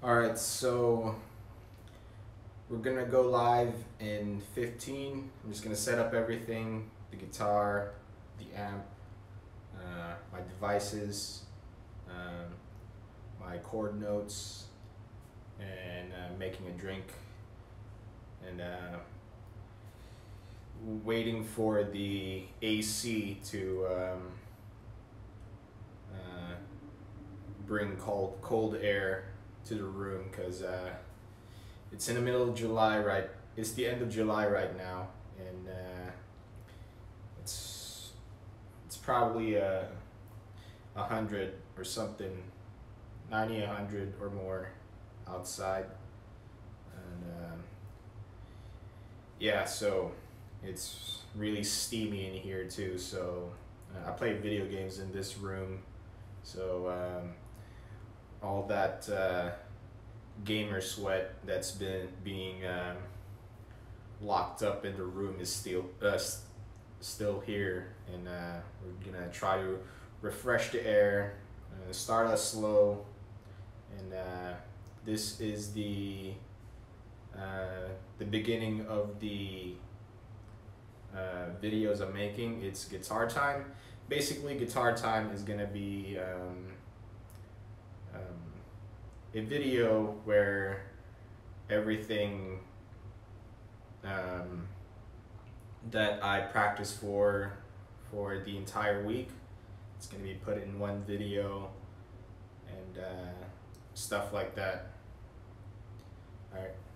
All right, so we're gonna go live in 15. I'm just gonna set up everything, the guitar, the amp, uh, my devices, um, my chord notes, and uh, making a drink, and uh, waiting for the AC to um, uh, bring cold cold air to the room because uh, it's in the middle of July right it's the end of July right now and uh, it's it's probably a uh, hundred or something 90 a 100 or more outside and um, yeah so it's really steamy in here too so uh, I play video games in this room so um, all that uh, gamer sweat that's been being um, locked up in the room is still uh, still here. And uh, we're gonna try to refresh the air uh, start us slow. And uh, this is the uh, the beginning of the videos I'm making. It's guitar time. Basically guitar time is gonna be um, a video where everything um, that I practice for for the entire week it's going to be put in one video and uh, stuff like that. All right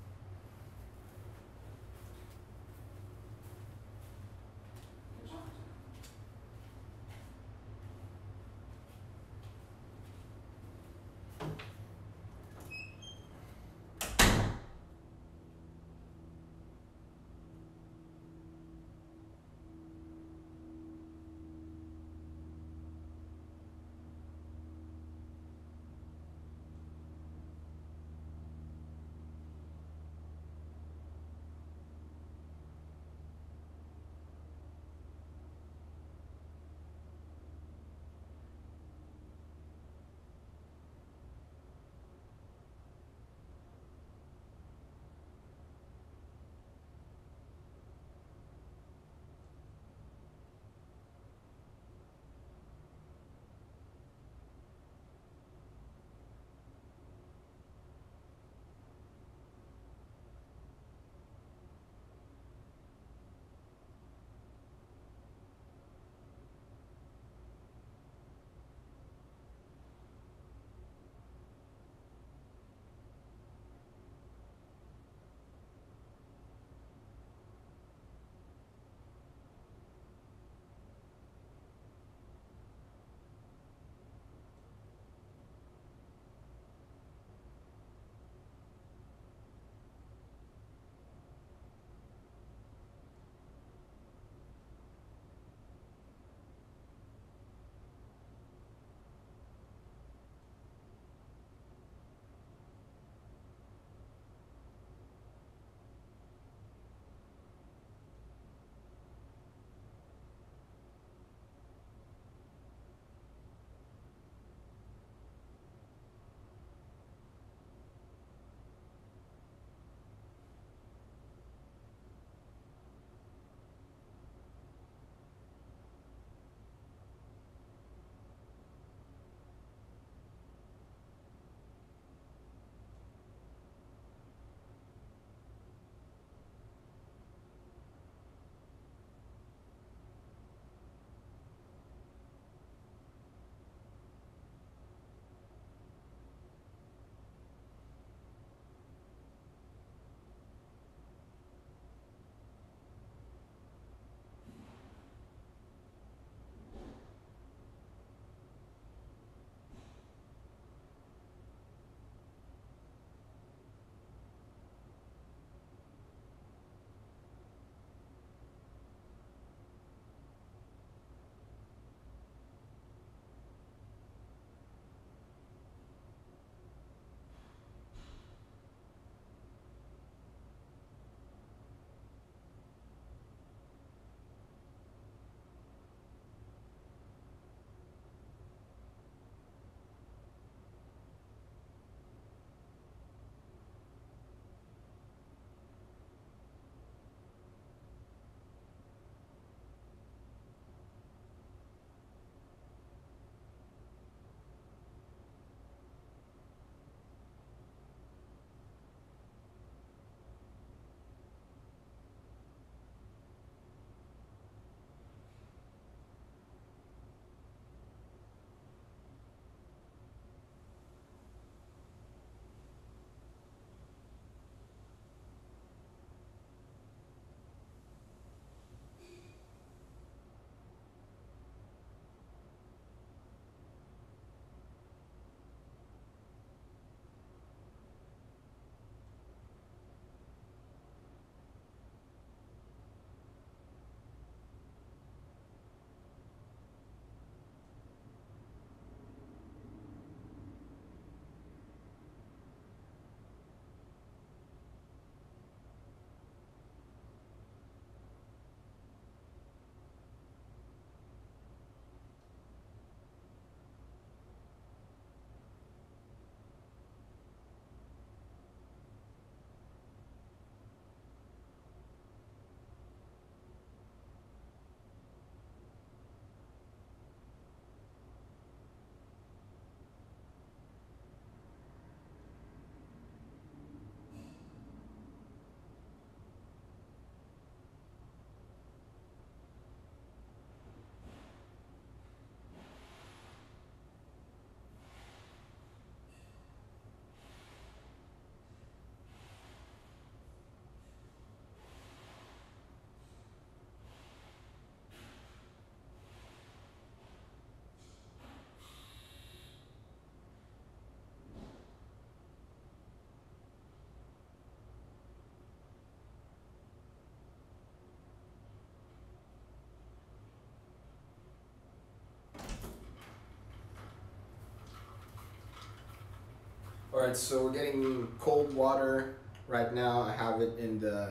Alright, so we're getting cold water right now. I have it in the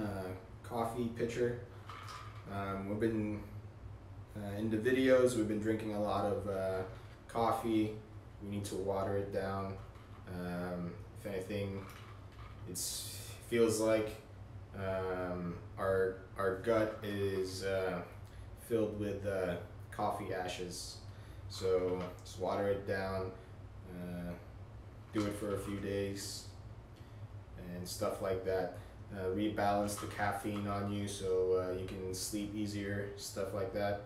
uh, coffee pitcher. Um, we've been uh, in the videos, we've been drinking a lot of uh, coffee. We need to water it down. Um, if anything, it feels like um, our, our gut is uh, filled with uh, coffee ashes. So just water it down, uh, do it for a few days, and stuff like that. Uh, rebalance the caffeine on you so uh, you can sleep easier, stuff like that.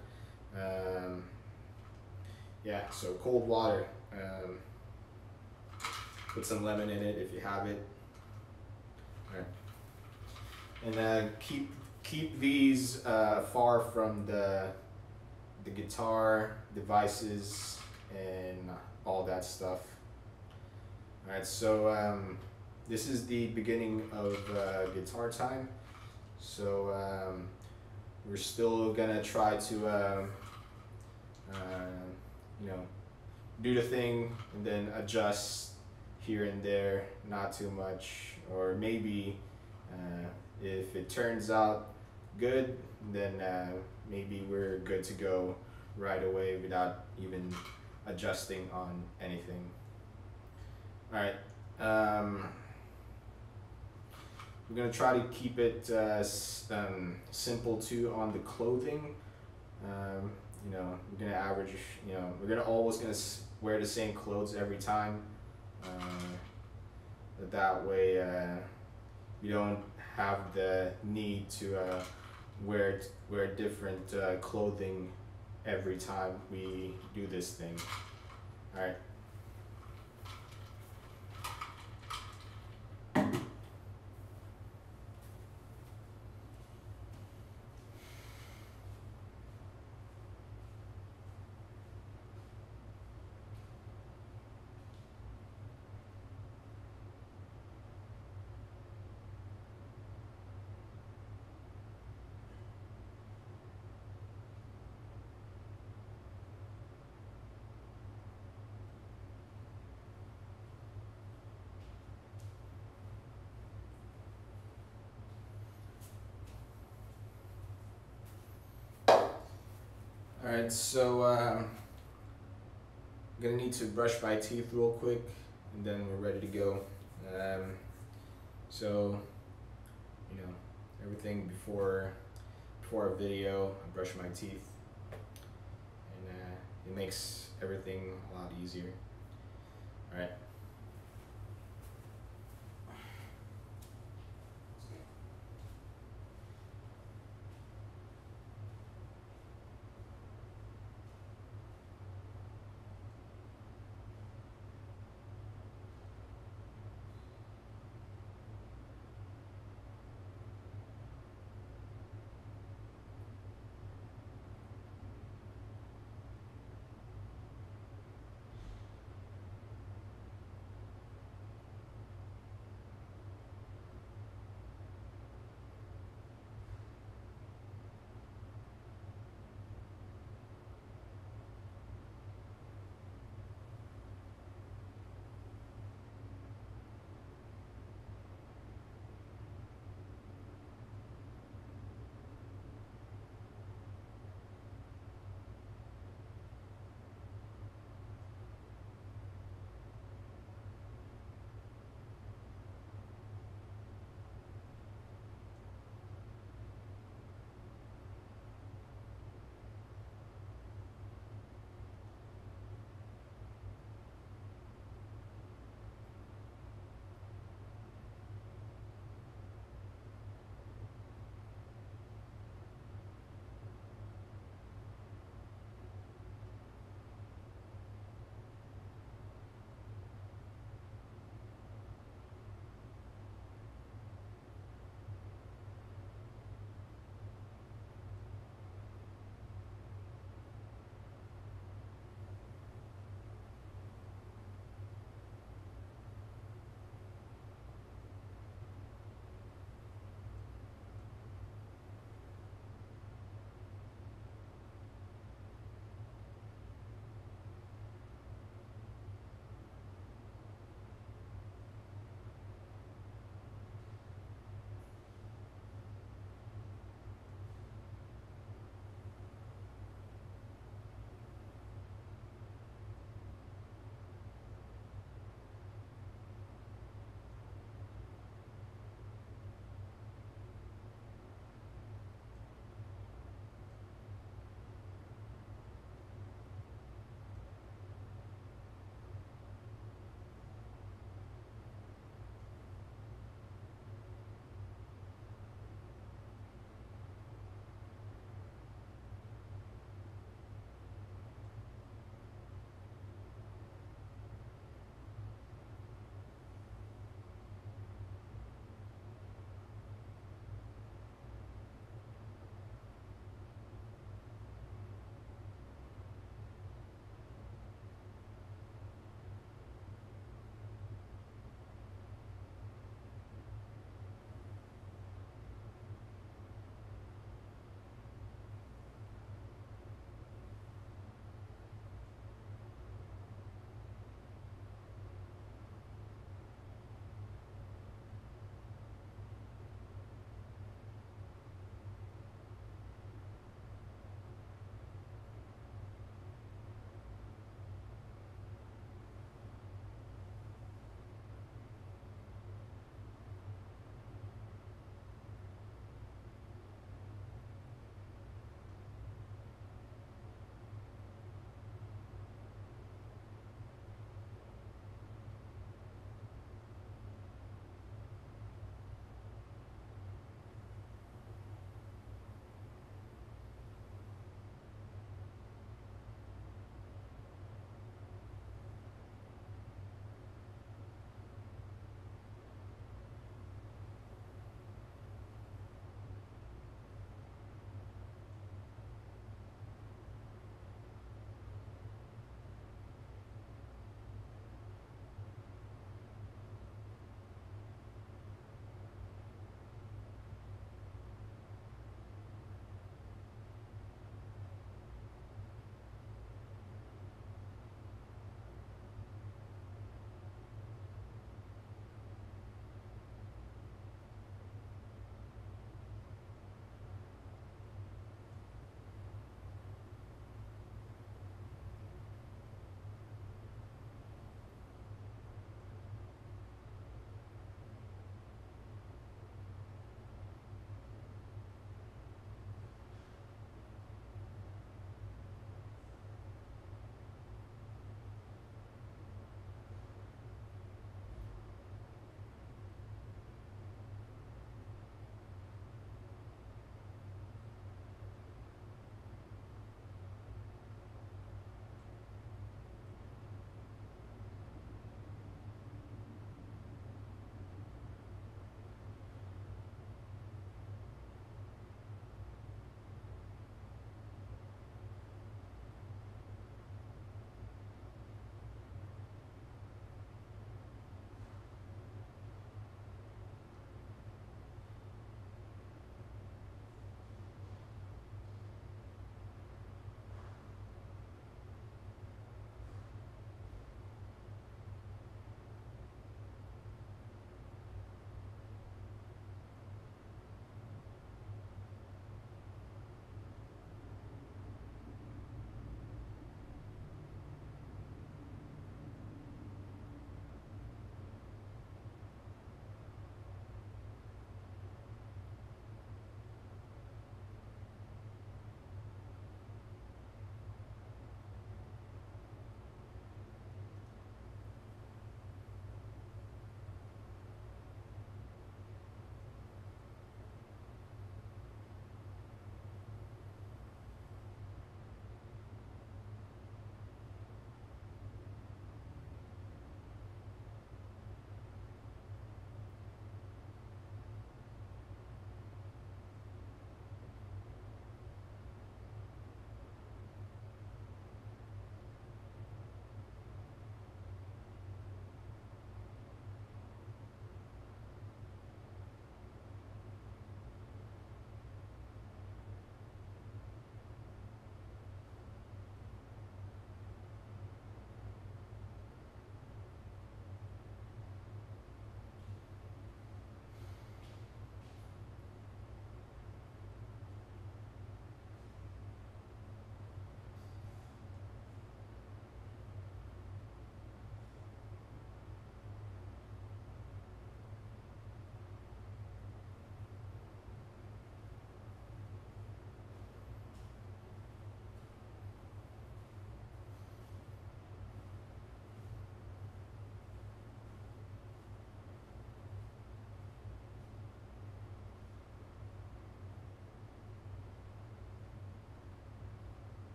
Um, yeah, so cold water. Um, put some lemon in it if you have it. All right. And uh, keep keep these uh, far from the the guitar devices and all that stuff. All right, so um, this is the beginning of uh, guitar time. So um, we're still gonna try to, uh, uh, you know, do the thing and then adjust here and there, not too much, or maybe uh, if it turns out good, then uh, maybe we're good to go right away without even adjusting on anything. All right. Um, we're gonna try to keep it uh, um, simple too on the clothing. Um, you know, we're gonna average. You know, we're gonna always gonna wear the same clothes every time. Uh, that way, uh, you don't have the need to uh, wear wear different uh, clothing every time we do this thing. All right. Thank you. Alright, so um, I'm gonna need to brush my teeth real quick and then we're ready to go. Um, so, you know, everything before before a video, I brush my teeth and uh, it makes everything a lot easier. Alright.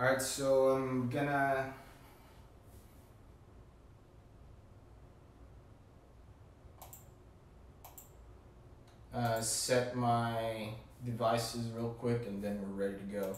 Alright, so I'm gonna uh, set my devices real quick and then we're ready to go.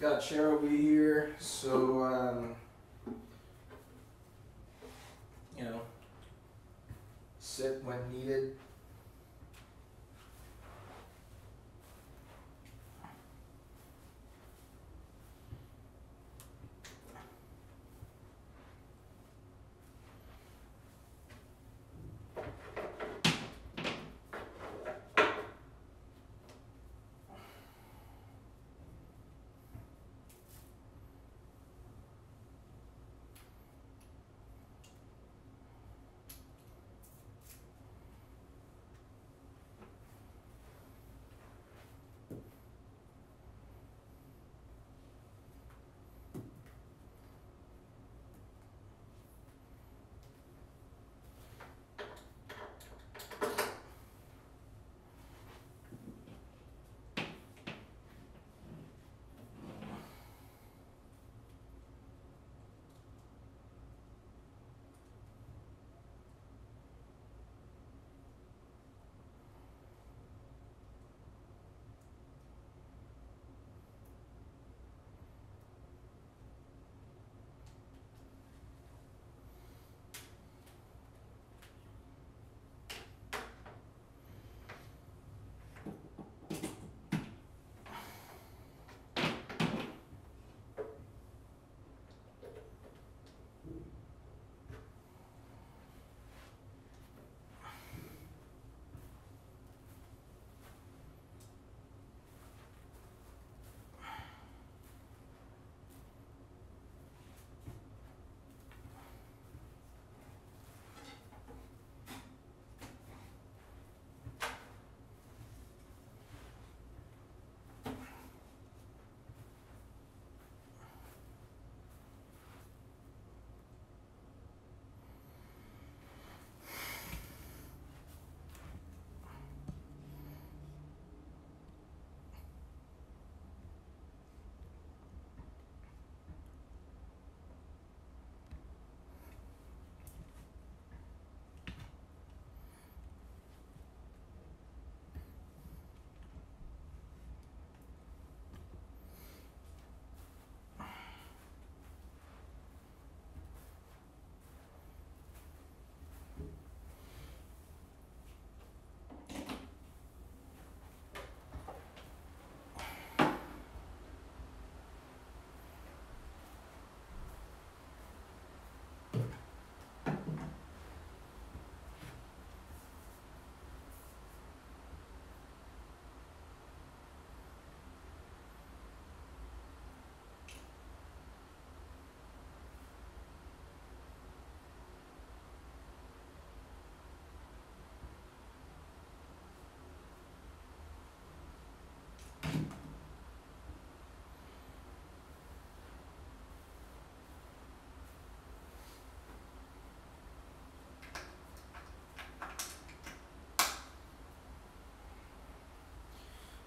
Got over here, so um,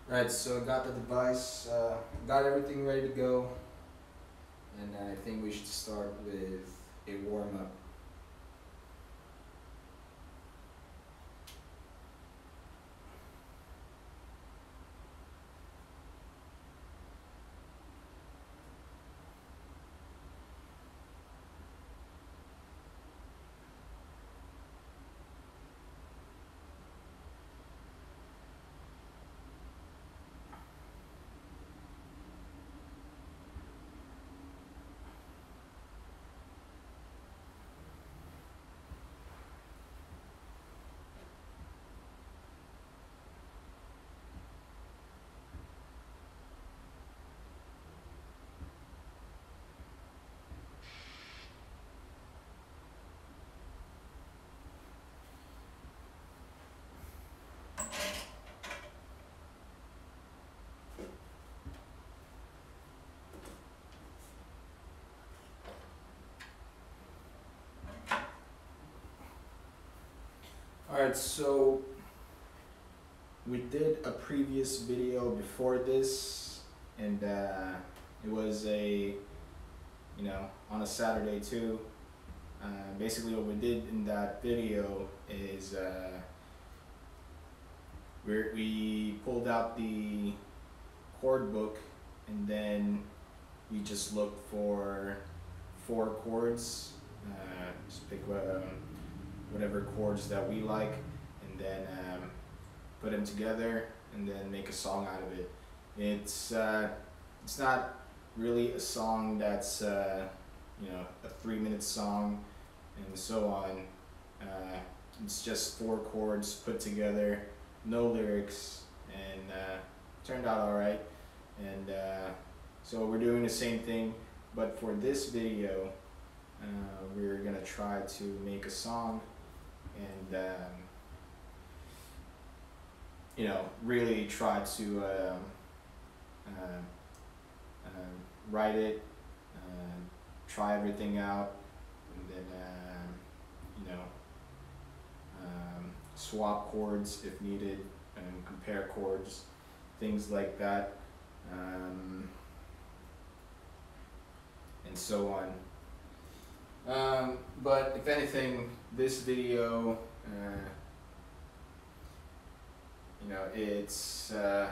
Right, so I got the device, uh, got everything ready to go, and I think we should start with a warm up. Alright, so we did a previous video before this, and uh, it was a, you know, on a Saturday too. Uh, basically, what we did in that video is uh, we we pulled out the chord book, and then we just looked for four chords. Uh, just pick um, whatever chords that we like, and then um, put them together, and then make a song out of it. It's uh, it's not really a song that's uh, you know a three minute song and so on. Uh, it's just four chords put together, no lyrics, and uh, turned out all right. And uh, so we're doing the same thing, but for this video, uh, we're gonna try to make a song and um, you know really try to uh, uh, write it, try everything out, and then you know um, swap chords if needed, and compare chords, things like that, um, and so on. Um, but if anything, this video, uh, you know, it's uh,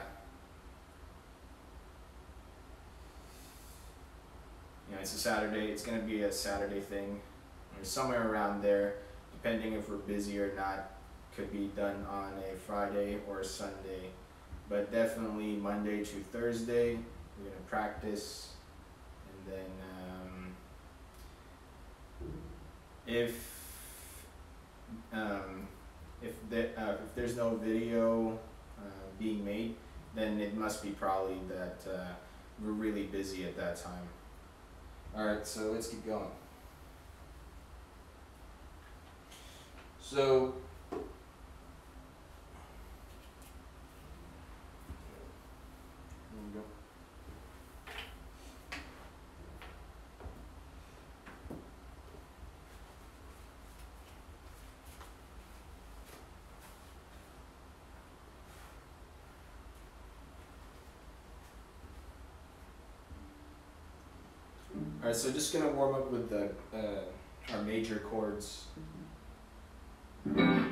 you know, it's a Saturday. It's gonna be a Saturday thing, or somewhere around there, depending if we're busy or not. Could be done on a Friday or a Sunday, but definitely Monday to Thursday. We're gonna practice, and then. Um, if um, if the, uh, if there's no video uh, being made, then it must be probably that uh, we're really busy at that time. All right, so let's keep going. So. Here we go. All right, so just gonna warm up with the uh, our major chords. on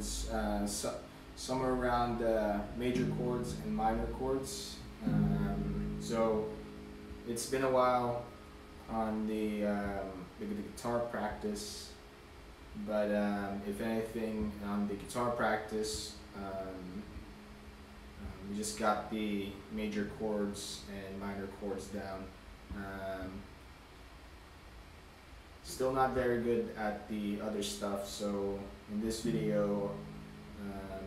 chords, uh, so, somewhere around uh, major chords and minor chords. Um, so it's been a while on the, um, the, the guitar practice, but um, if anything, on the guitar practice, um, um, we just got the major chords and minor chords down. Um, still not very good at the other stuff so in this video um,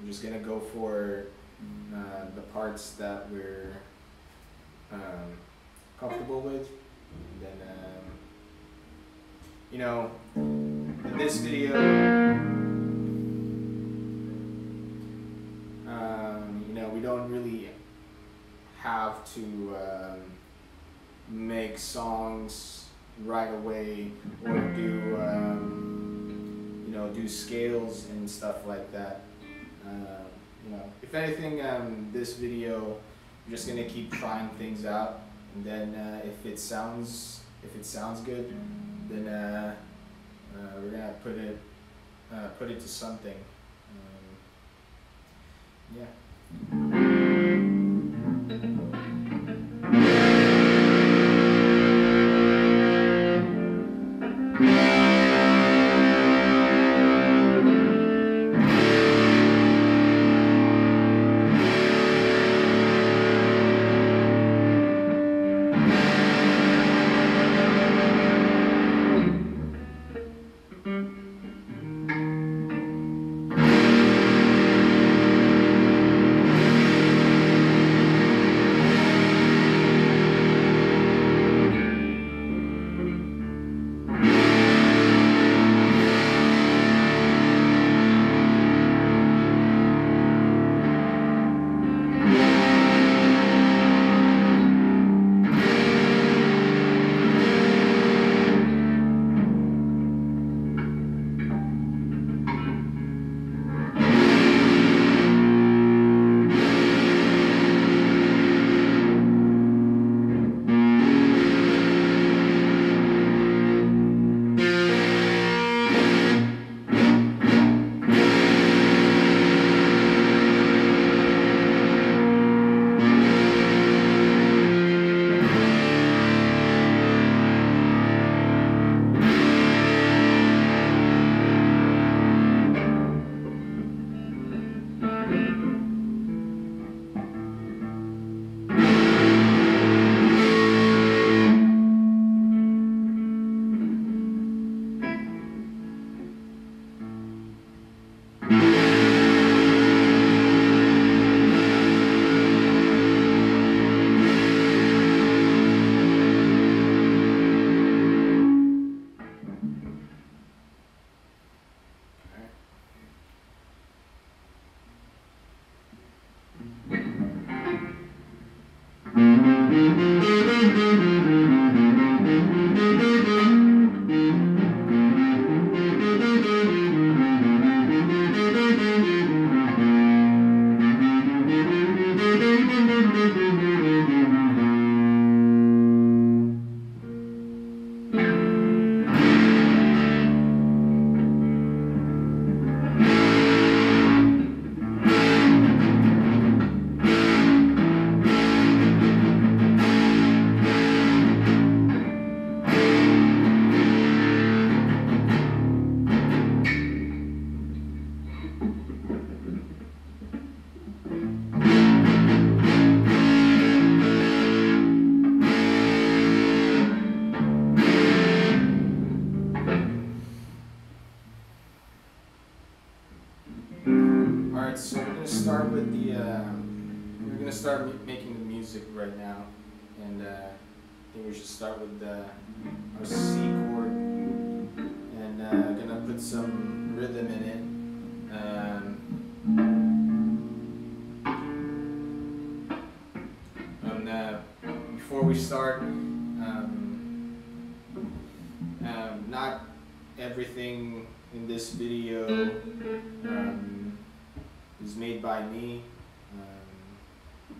I'm just gonna go for uh, the parts that we're um, comfortable with. And then um, you know in this video um, you know we don't really have to um, make songs right away or do um, you know do scales and stuff like that. Uh, you know, if anything, um, this video I'm just gonna keep trying things out, and then uh, if it sounds if it sounds good, then uh, uh, we're gonna put it uh, put it to something. Um, yeah. Start with uh, our C chord, and uh, gonna put some rhythm in it. Um, and uh, before we start, um, um, not everything in this video um, is made by me. Um,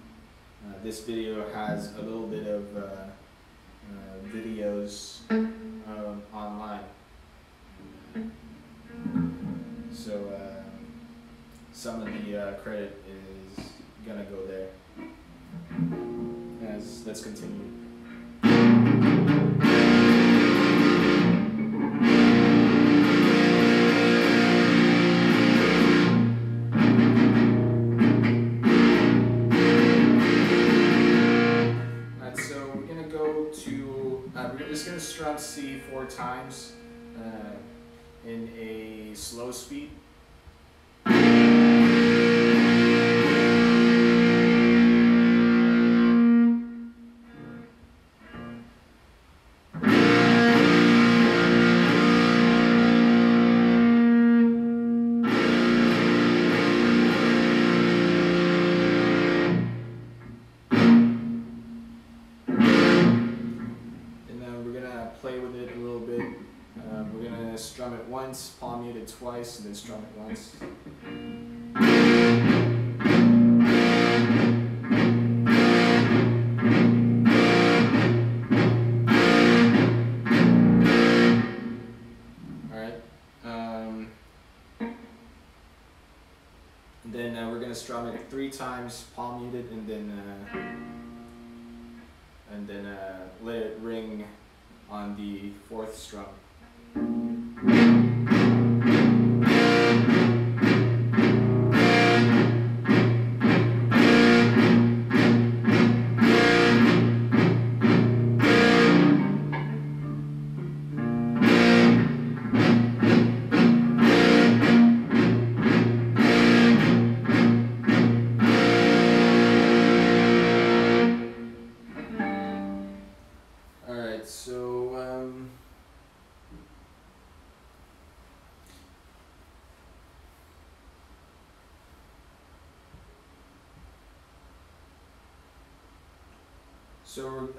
uh, this video has a little bit of uh, videos um, online. So uh, some of the uh, credit is gonna go there. As let's continue. C four times uh, in a slow speed. Twice, and then strum it once. Alright. Um, and then uh, we're gonna strum it three times, palm muted, and then uh, and then uh, let it ring on the fourth strum.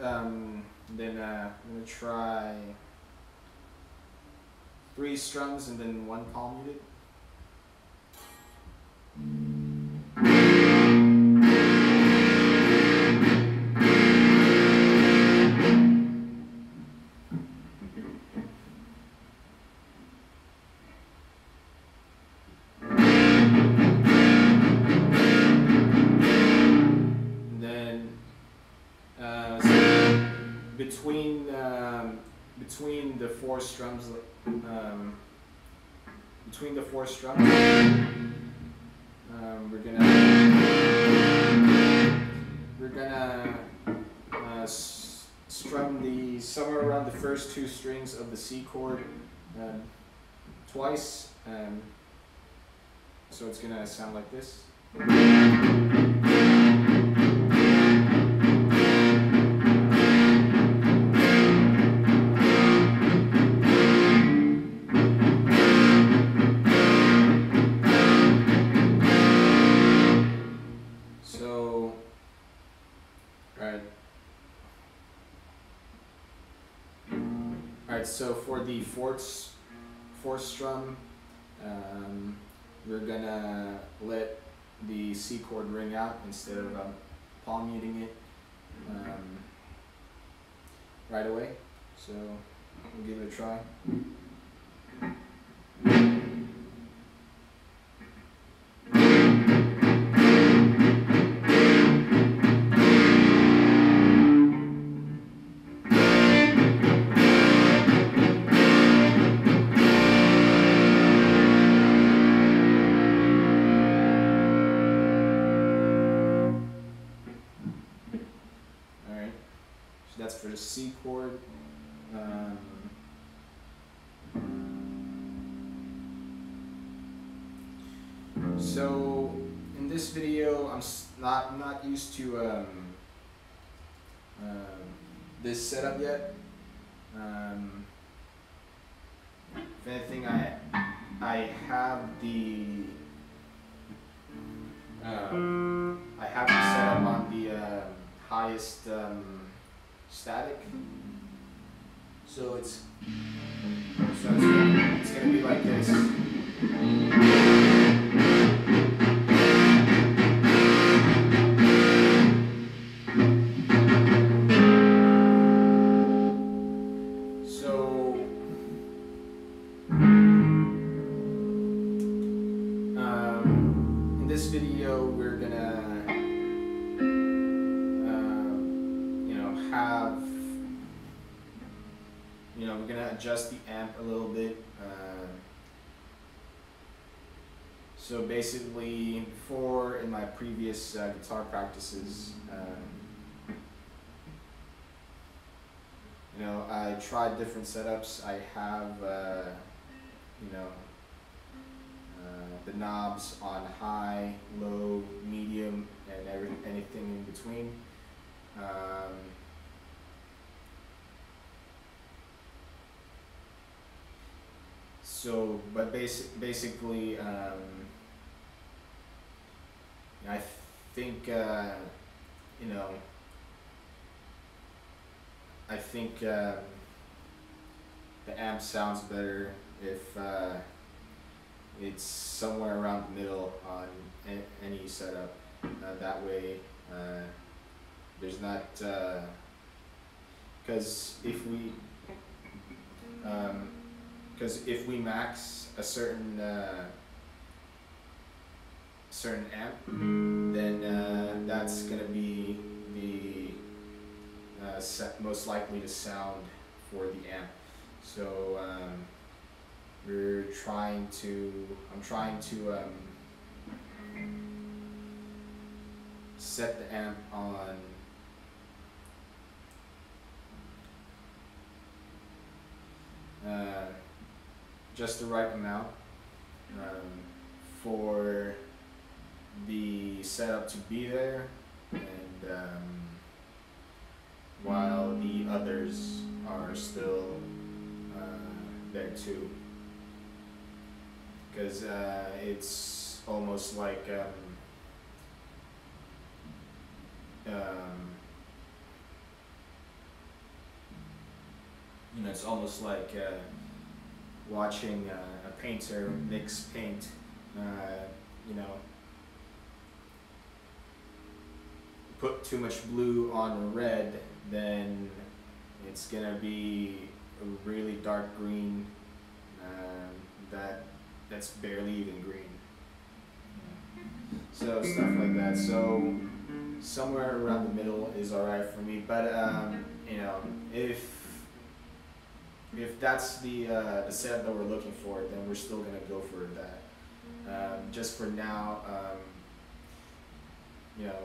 Um, then uh, I'm gonna try three strums and then one palm muted. Between um, between the four strums, um, between the four strums, um, we're gonna we're gonna uh, strum the somewhere around the first two strings of the C chord um, twice. Um, so it's gonna sound like this. So for the fourth, fourth strum, um, we're gonna let the C chord ring out instead of um, palm muting it um, right away. So, we'll give it a try. C chord. Um, so in this video, I'm not I'm not used to um, um, this setup yet. Um, if anything, I I have the um, I have the setup on the um highest um, static. So it's so it's it's gonna be like this. So basically, before in my previous uh, guitar practices. Um, you know, I tried different setups. I have, uh, you know, uh, the knobs on high, low, medium, and every, anything in between. Um, so, but basic, basically, um, I think, uh, you know, I think um, the amp sounds better if uh, it's somewhere around the middle on any setup. Uh, that way, uh, there's not because if we because if we max a certain uh, certain amp, then uh, that's gonna be the uh, set, most likely to sound for the amp. So um, we're trying to, I'm trying to um, set the amp on uh, just the right amount um, for the setup to be there and um, while the others are still uh, there too. Because uh, it's almost like um, um, you know, it's almost like uh, watching a painter mix paint. Uh, you know, put too much blue on red, then it's gonna be a really dark green um, that that's barely even green. So stuff like that. So somewhere around the middle is alright for me. But um, you know, if if that's the uh, the setup that we're looking for, then we're still gonna go for that. Um, just for now, um, you know.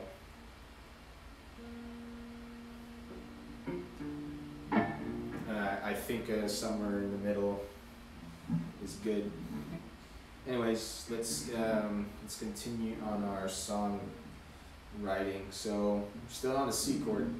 Uh, I think uh, somewhere in the middle is good. Anyways, let's um, let's continue on our song writing. So still on the C chord.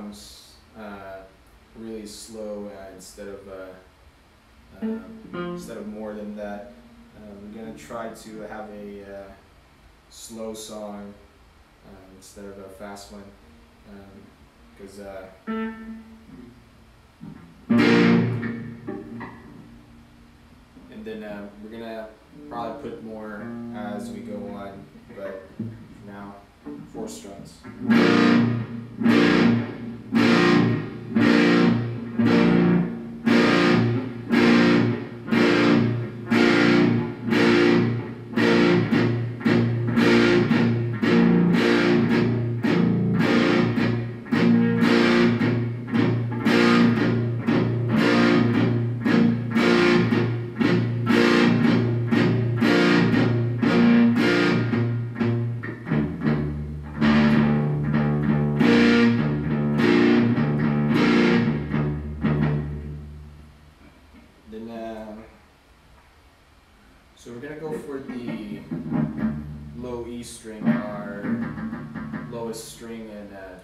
Strums, uh, really slow uh, instead of uh, um, instead of more than that. Uh, we're gonna try to have a uh, slow song um, instead of a fast one, because uh, and then uh, we're gonna probably put more as we go on, but for now, four strums.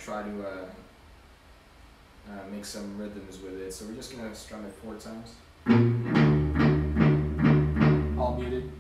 Try to uh, uh, make some rhythms with it. So we're just gonna strum it four times. All muted.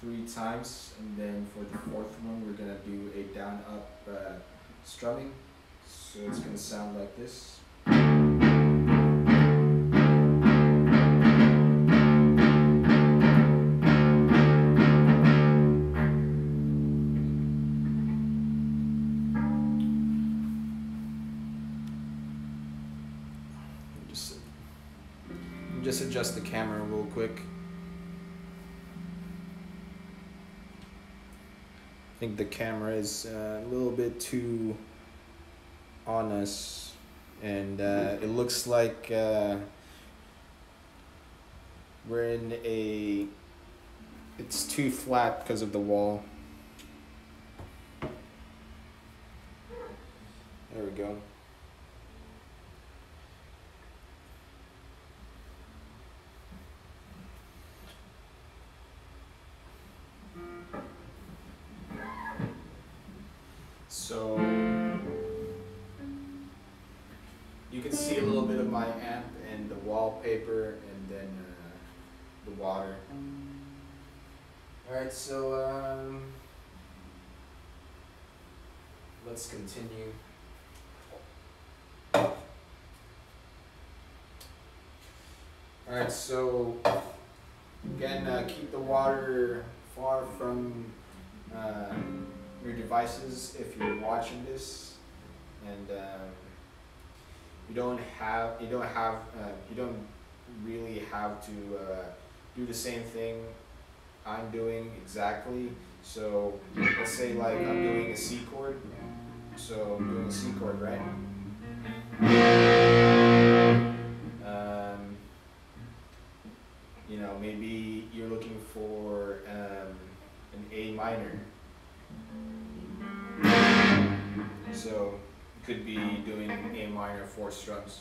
Three times, and then for the fourth one, we're gonna do a down up uh, strumming. So it's gonna sound like this. Just, just adjust the camera real quick. Think the camera is uh, a little bit too on us, and uh, it looks like uh, we're in a. It's too flat because of the wall. There we go. So you can see a little bit of my amp and the wallpaper and then uh, the water. Alright, so um, let's continue. Alright, so again, uh, keep the water far from uh, your devices if you're watching this, and um, you don't have you don't have uh, you don't really have to uh, do the same thing I'm doing exactly. So let's say like I'm doing a C chord, so I'm doing a C chord, right? Um, you know, maybe you're looking for um, an A minor. So could be doing A minor four strums.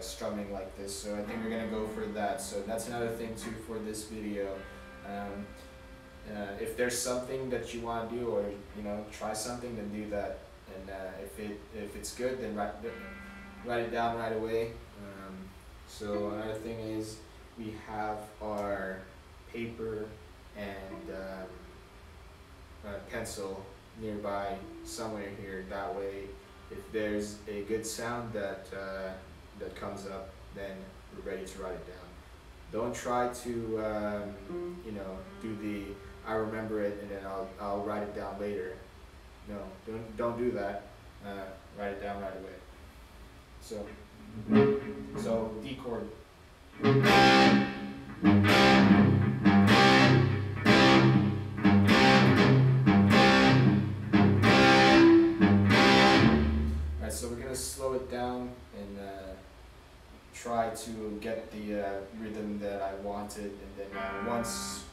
Uh, strumming like this. So I think we're gonna go for that. So that's another thing too for this video. Um, uh, if there's something that you want to do or you know try something, then do that. And uh, if it if it's good, then write write it down right away. Um, so another thing is we have our paper and um, pencil nearby somewhere here. That way, if there's a good sound that uh, that comes up, then we're ready to write it down. Don't try to um, you know do the I remember it and then I'll I'll write it down later. No, don't don't do that. Uh, write it down right away. So so D chord. Try to get the uh, rhythm that I wanted, and then uh, once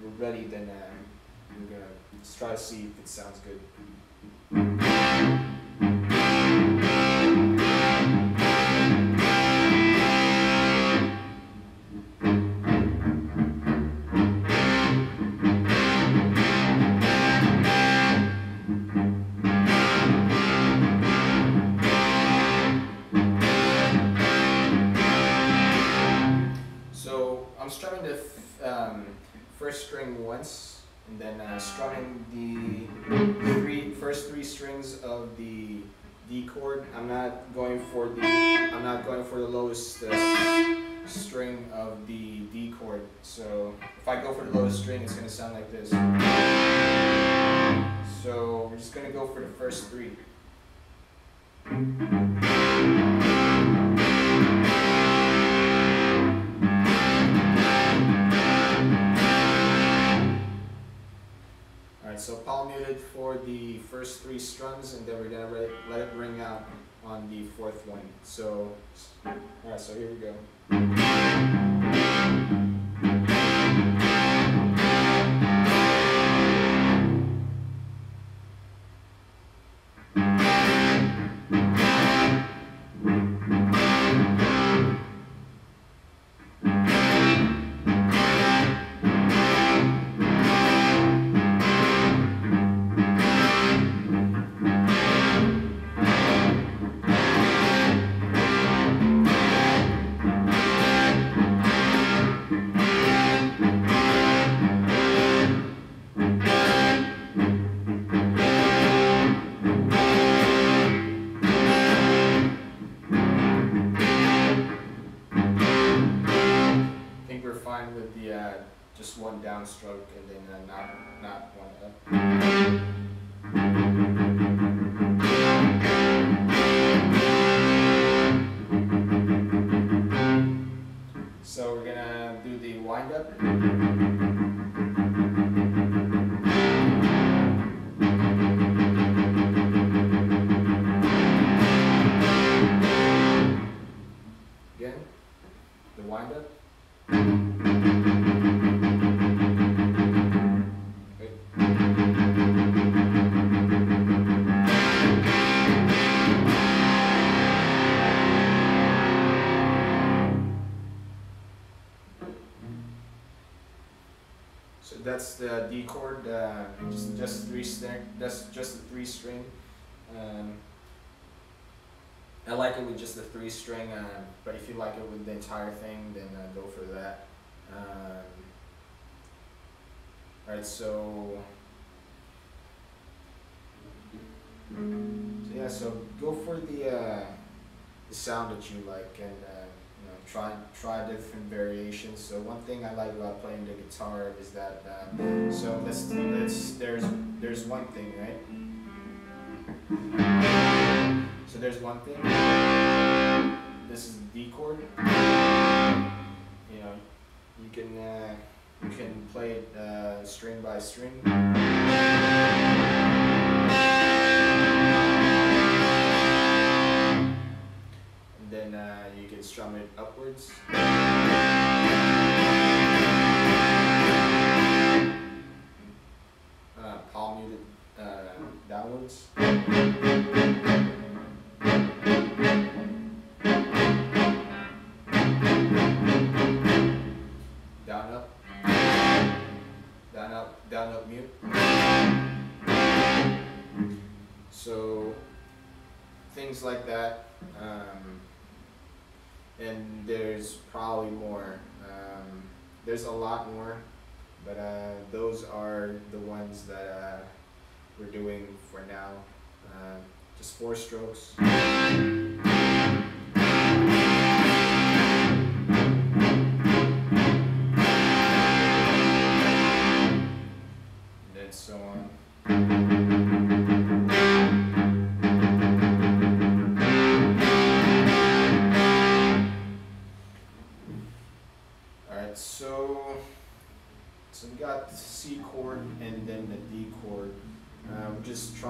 we're ready, then uh, we're gonna try to see if it sounds good. And then uh, strumming the three first three strings of the D chord. I'm not going for the I'm not going for the lowest uh, string of the D chord. So if I go for the lowest string, it's gonna sound like this. So we're just gonna go for the first three. So palm muted for the first three strums, and then we're gonna let it, let it ring out on the fourth one. So, alright, so here we go. One three string. That's just the three string. Um, I like it with just the three string, uh, but if you like it with the entire thing, then uh, go for that. Um, Alright, so. So yeah, so go for the uh, the sound that you like, and uh, try try different variations. So one thing I like about playing the guitar is that um, so let's let's there's there's one thing right. So there's one thing. This is the D chord. You know, you can uh, you can play it uh, string by string. Strum it upwards. Uh, palm muted uh, downwards. Probably more. Um, there's a lot more, but uh, those are the ones that uh, we're doing for now. Uh, just four strokes.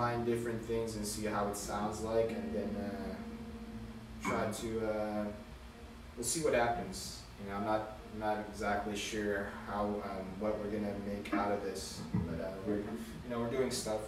Trying different things and see how it sounds like, and then uh, try to uh, we'll see what happens. You know, I'm not I'm not exactly sure how um, what we're gonna make out of this, but uh, we're you know we're doing stuff.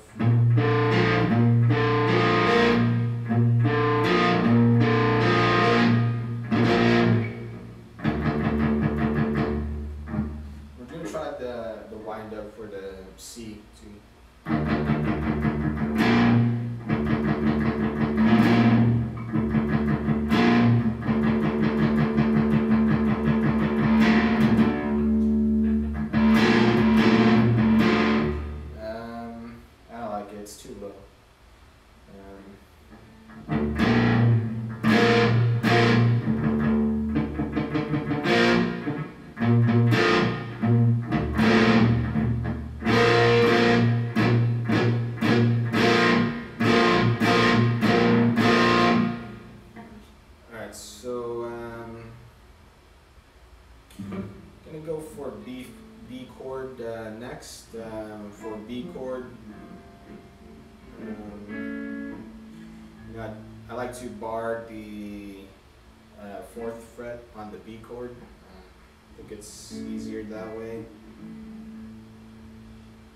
To bar the uh, fourth fret on the B chord. I think it's easier that way.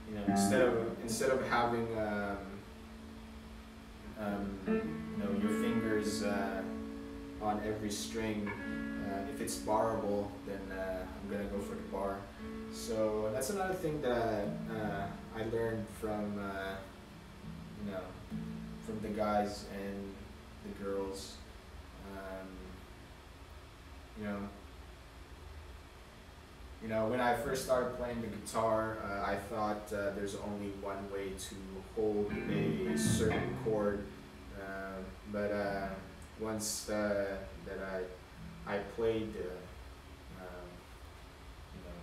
You know, instead of instead of having um, um, you know your fingers. Uh, on every string. Uh, if it's barable, then uh, I'm gonna go for the bar. So that's another thing that uh, I learned from uh, you know from the guys and the girls. Um, you know. You know, when I first started playing the guitar, uh, I thought uh, there's only one way to hold a certain chord, uh, but uh, once uh, that I I played um, you know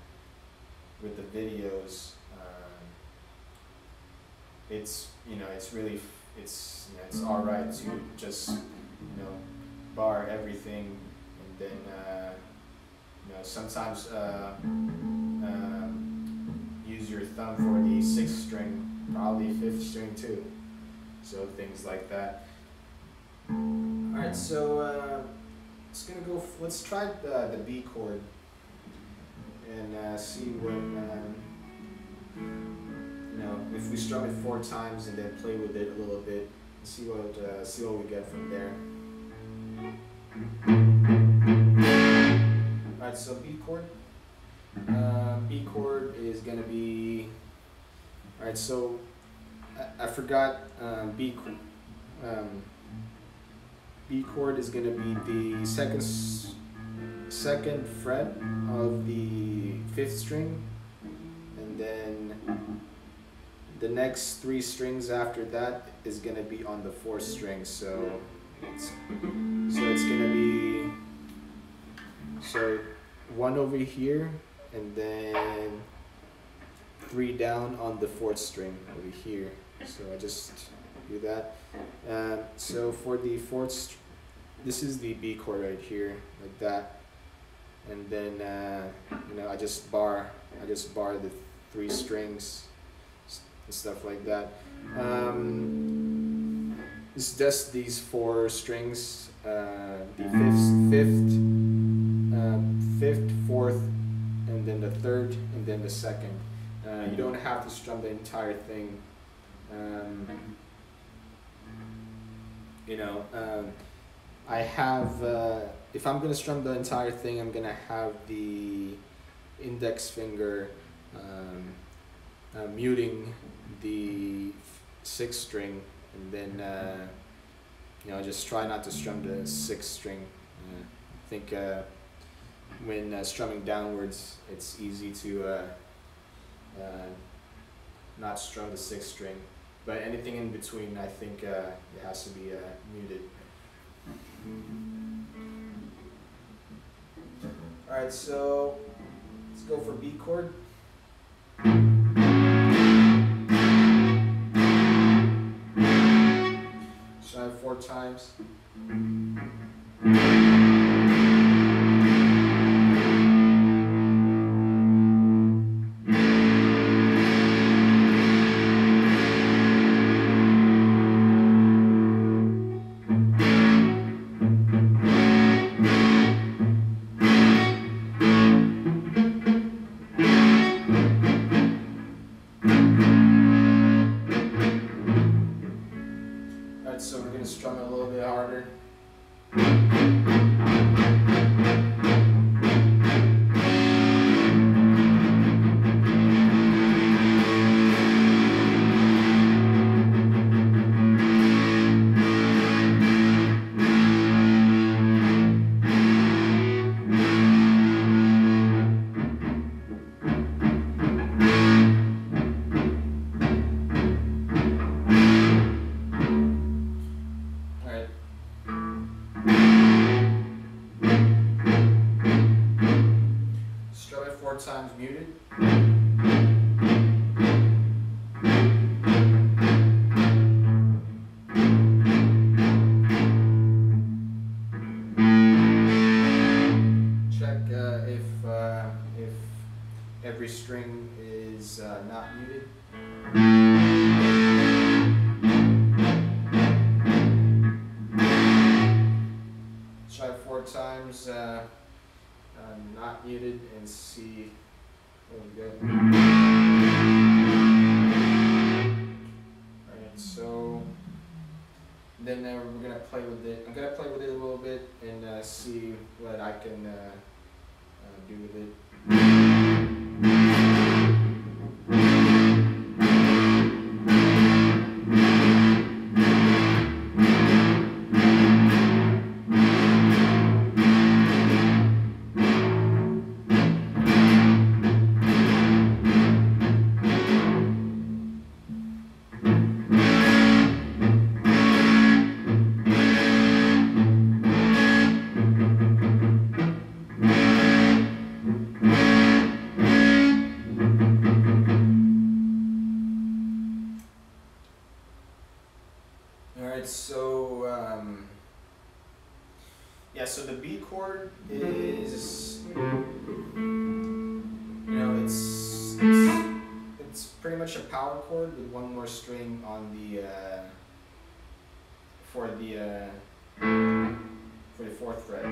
with the videos um, it's you know it's really it's you know it's all right to just you know bar everything and then uh, you know sometimes uh, um, use your thumb for the sixth string probably fifth string too so things like that Alright, so uh, it's gonna go. Let's try the, the B chord and uh, see what um, you know. If we strum it four times and then play with it a little bit, see what uh, see what we get from there. Alright, so B chord. Uh, B chord is gonna be. Alright, so I, I forgot um, B chord. Um, B chord is going to be the second second fret of the fifth string, and then the next three strings after that is going to be on the fourth string. So it's so it's going to be so one over here, and then three down on the fourth string over here. So I just do that. Um, so for the fourth, this is the B chord right here, like that, and then uh, you know I just bar, I just bar the three strings, and stuff like that. Um, it's just these four strings, uh, the fifth, fifth, um, fifth, fourth, and then the third, and then the second. Uh, you don't have to strum the entire thing. Um, you know, um, I have, uh, if I'm gonna strum the entire thing, I'm gonna have the index finger um, uh, muting the sixth string, and then uh, you know, just try not to strum the sixth string. Uh, I think uh, when uh, strumming downwards, it's easy to uh, uh, not strum the sixth string. But anything in between, I think uh, it has to be uh, muted. All right, so let's go for B chord. Four times. Chord is you know it's it's it's pretty much a power chord with one more string on the uh, for the uh, for the fourth fret.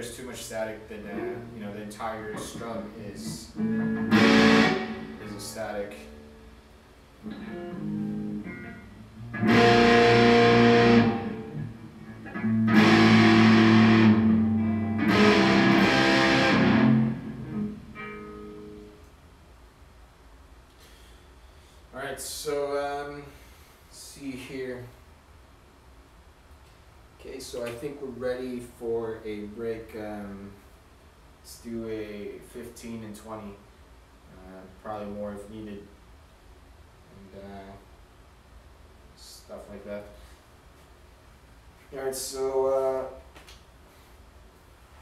There's too much static, then uh, you know the entire strum is is a static. All right, so um, see here. Okay, so I think we're ready for a break. Um, let's do a 15 and 20, uh, probably more if needed, and uh, stuff like that. All right, so uh,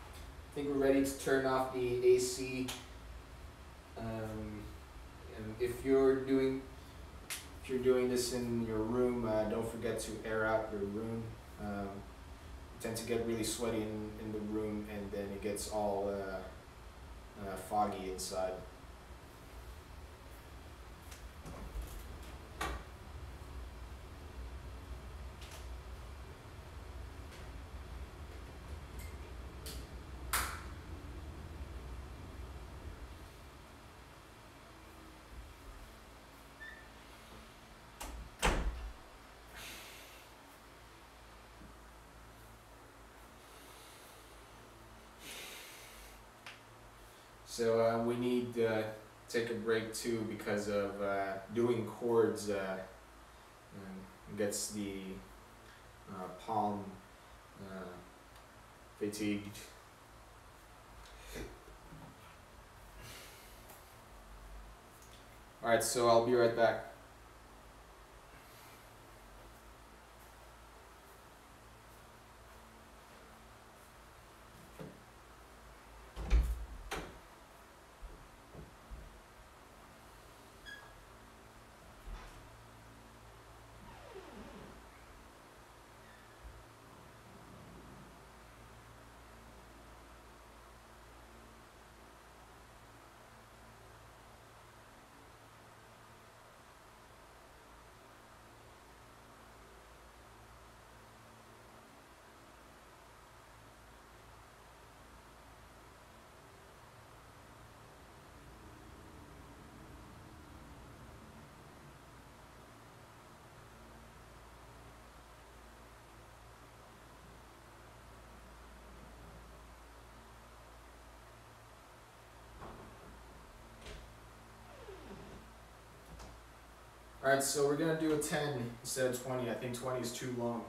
I think we're ready to turn off the AC. Um, if you're doing if you're doing this in your room, uh, don't forget to air out your room. Um, tend to get really sweaty in, in the room, and then it gets all uh, uh, foggy inside. So uh, we need to uh, take a break too because of uh, doing chords uh, gets the palm fatigued. Alright, so I'll be right back. Alright, so we're gonna do a 10 instead of 20. I think 20 is too long.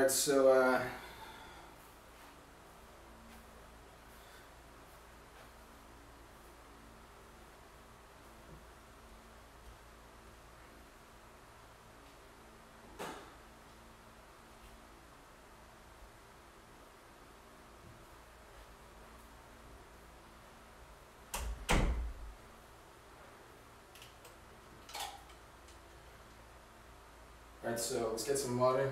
Alright, so uh, Alright, so let's get some water.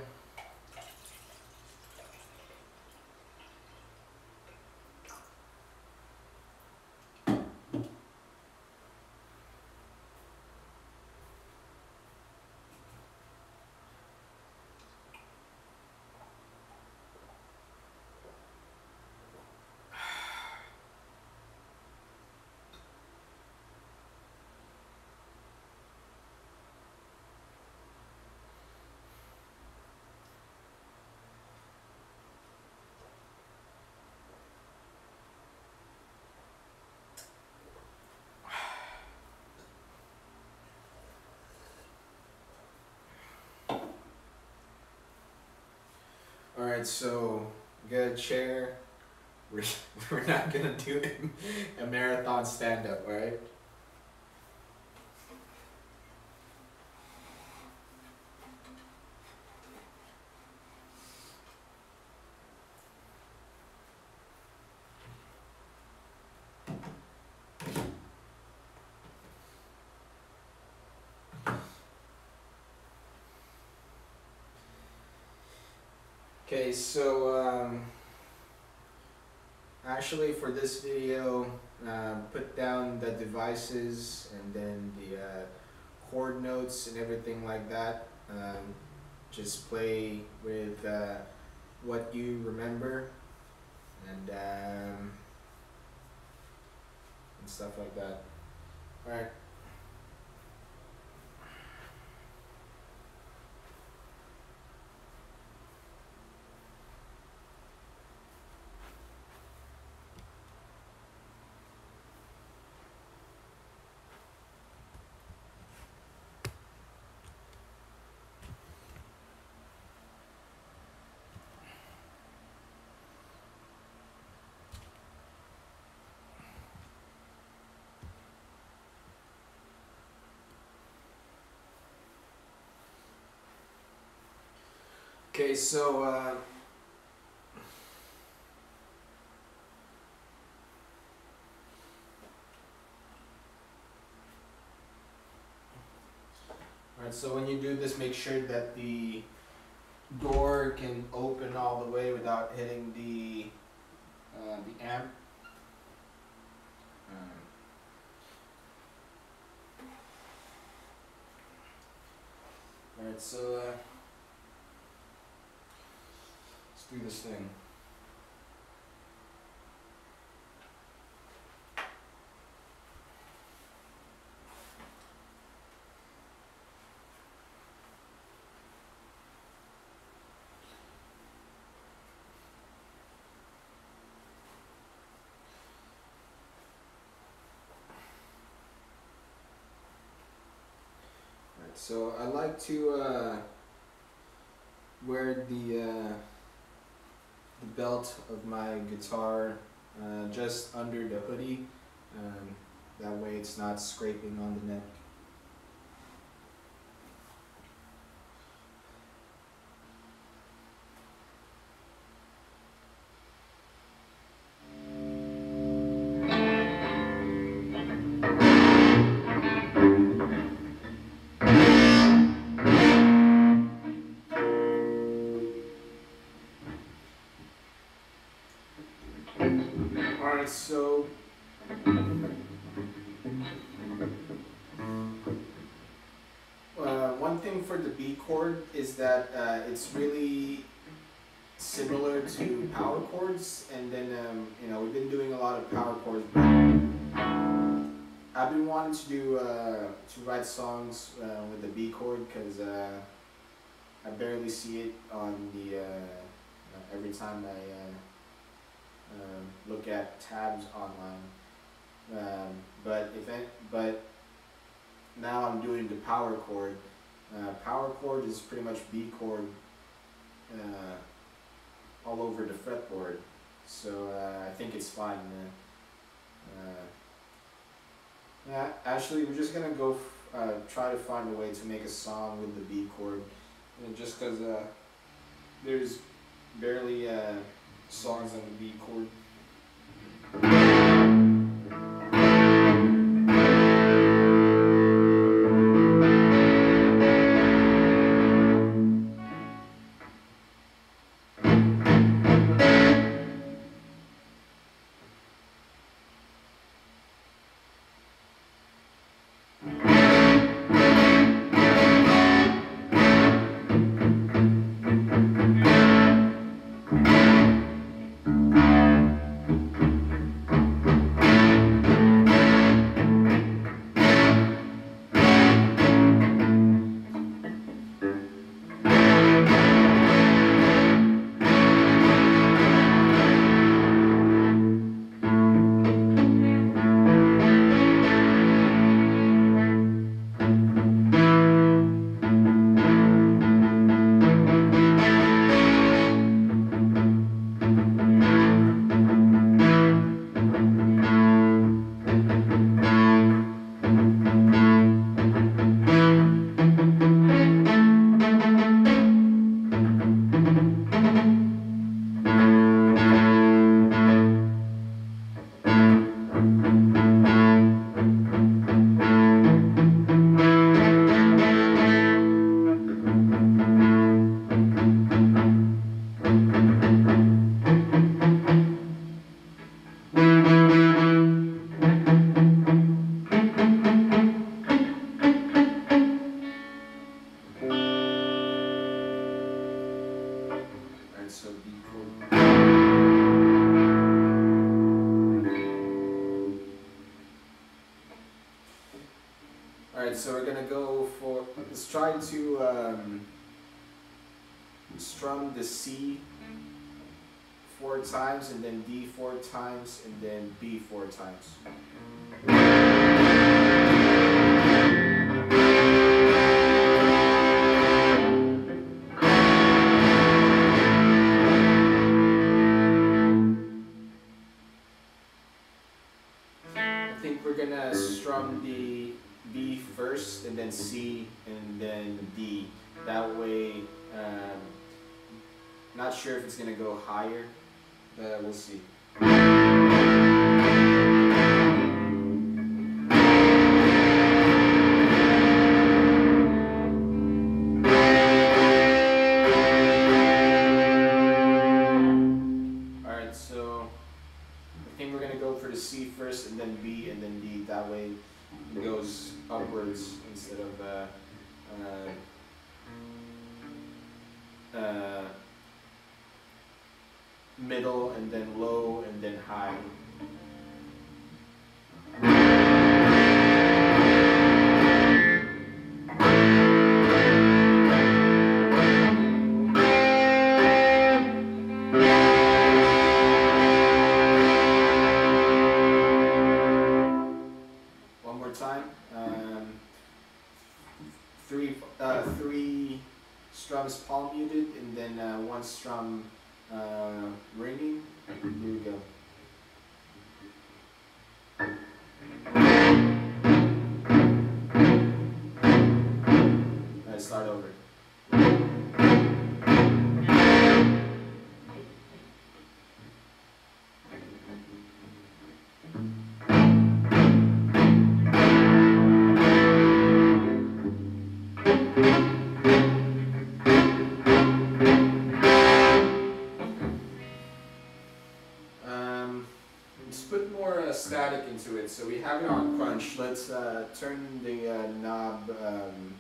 Alright, so get a chair. We're, we're not gonna do a marathon stand up, alright? Okay, so um, actually for this video, uh, put down the devices and then the uh, chord notes and everything like that. Um, just play with uh, what you remember and um, and stuff like that. All Okay, so uh, Alright, so when you do this, make sure that the door can open all the way without hitting the uh, the amp. Alright, so uh, do this thing. So I like to uh, wear the uh, the belt of my guitar uh, just under the hoodie. Um, that way, it's not scraping on the neck. B chord is that uh, it's really similar to power chords, and then um, you know we've been doing a lot of power chords. But I've been wanting to do uh, to write songs uh, with the B chord because uh, I barely see it on the uh, every time I. Uh, um, look at tabs online. Um, but if I, but now I'm doing the power chord. Uh, power chord is pretty much B chord uh, all over the fretboard. So uh, I think it's fine. Uh, yeah, actually, we're just gonna go uh, try to find a way to make a song with the B chord, and just cause uh, there's barely uh, songs on the B chord. So we're gonna go for let's try to um, strum the C four times and then D four times and then B four times. Then C and then D. That way, um, not sure if it's gonna go higher, but we'll see. Then uh, static into it. So we have it on crunch. Let's uh, turn the uh, knob um,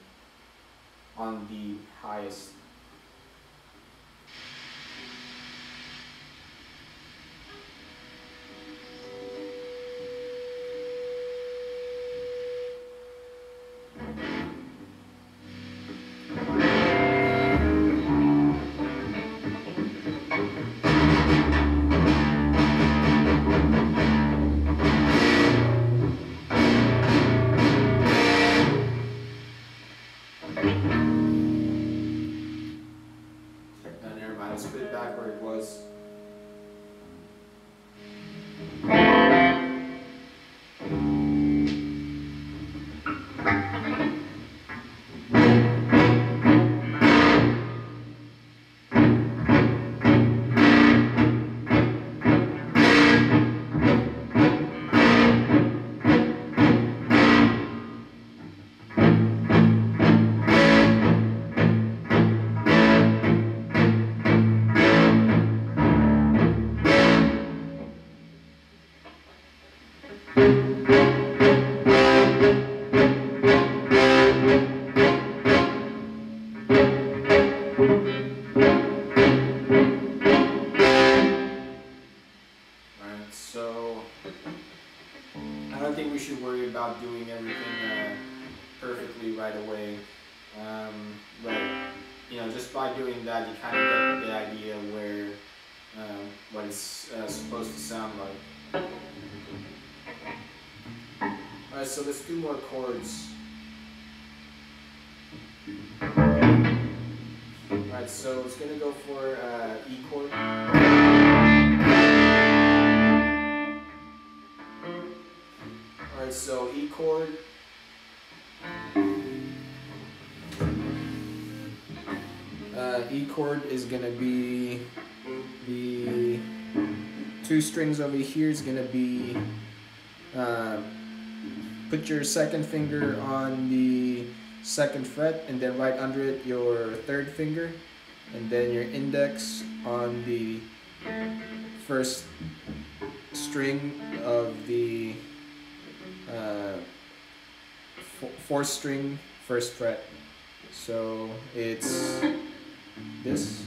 on the highest. More chords. Alright, so it's gonna go for uh, E chord. Alright, so E chord. Uh, e chord is gonna be the two strings over here is gonna be uh, put your second finger on the second fret and then right under it your third finger. And then your index on the first string of the uh, fourth string first fret. So it's this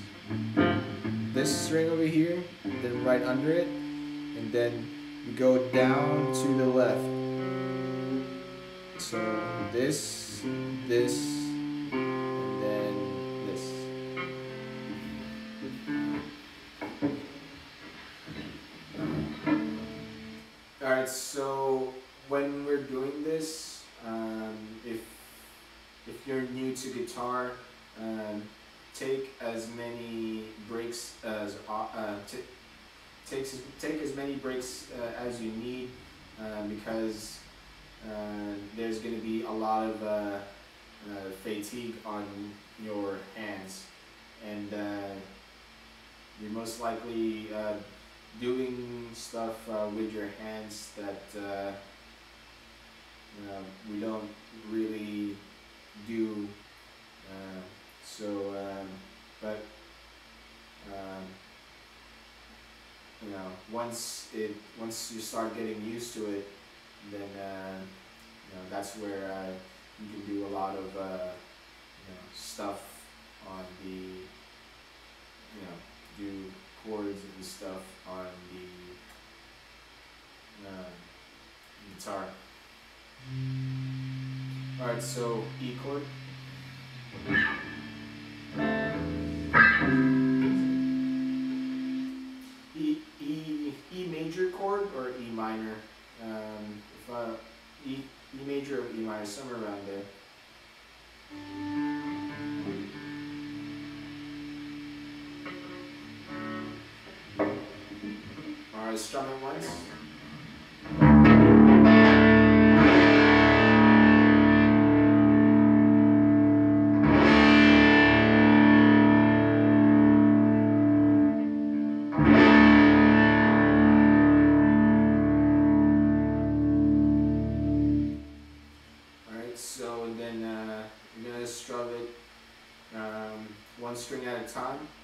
this string over here then right under it and then go down to the left so this this and then this. All right so when we're doing this um, if if you're new to guitar um, take as many breaks as uh, take as many breaks uh, as you need uh, because there's going to be a lot of uh, uh, fatigue on your hands. And you're most likely doing stuff with your hands that we don't really do so, um, but um, you know, once it once you start getting used to it, then uh, you know that's where uh, you can do a lot of uh, you know stuff on the you know do chords and stuff on the uh, guitar. All right, so E chord. E, E, E major chord or E minor. Um, I, uh, E, E major or E minor, somewhere around there. Alright, strum it once. time.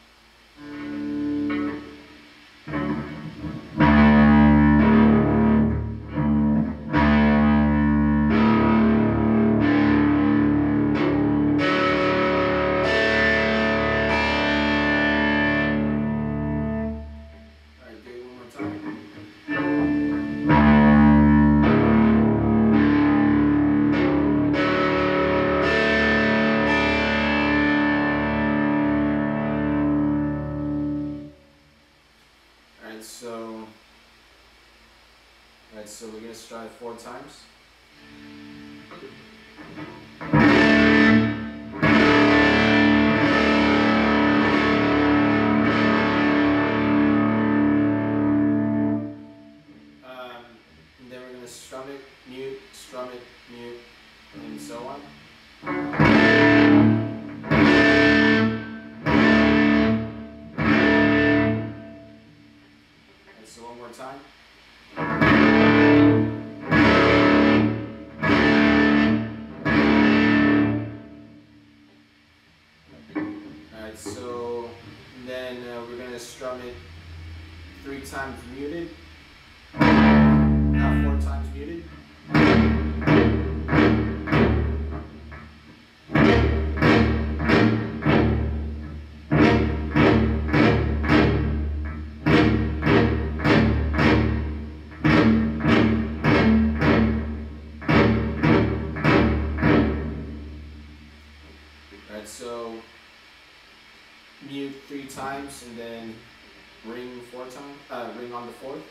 four times. So mute three times and then ring four times. Uh, ring on the fourth.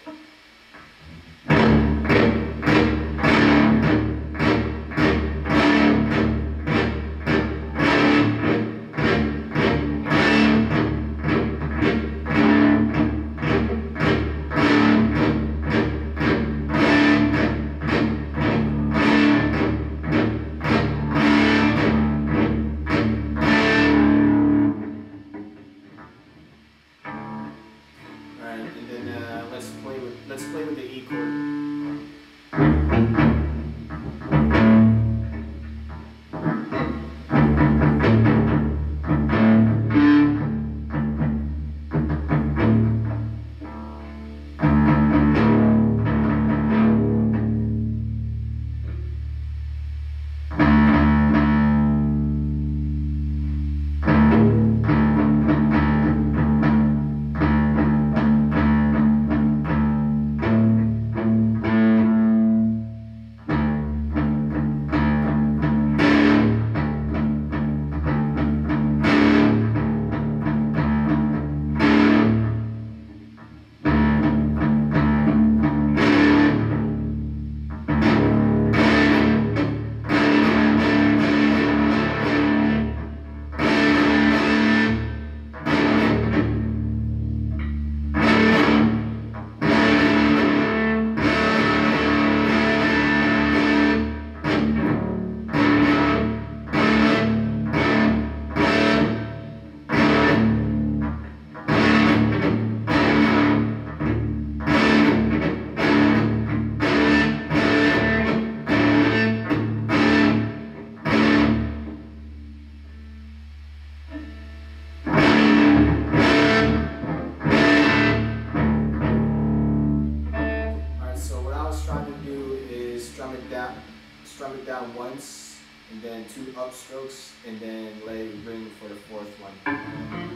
Two upstrokes, and then it ring for the fourth one.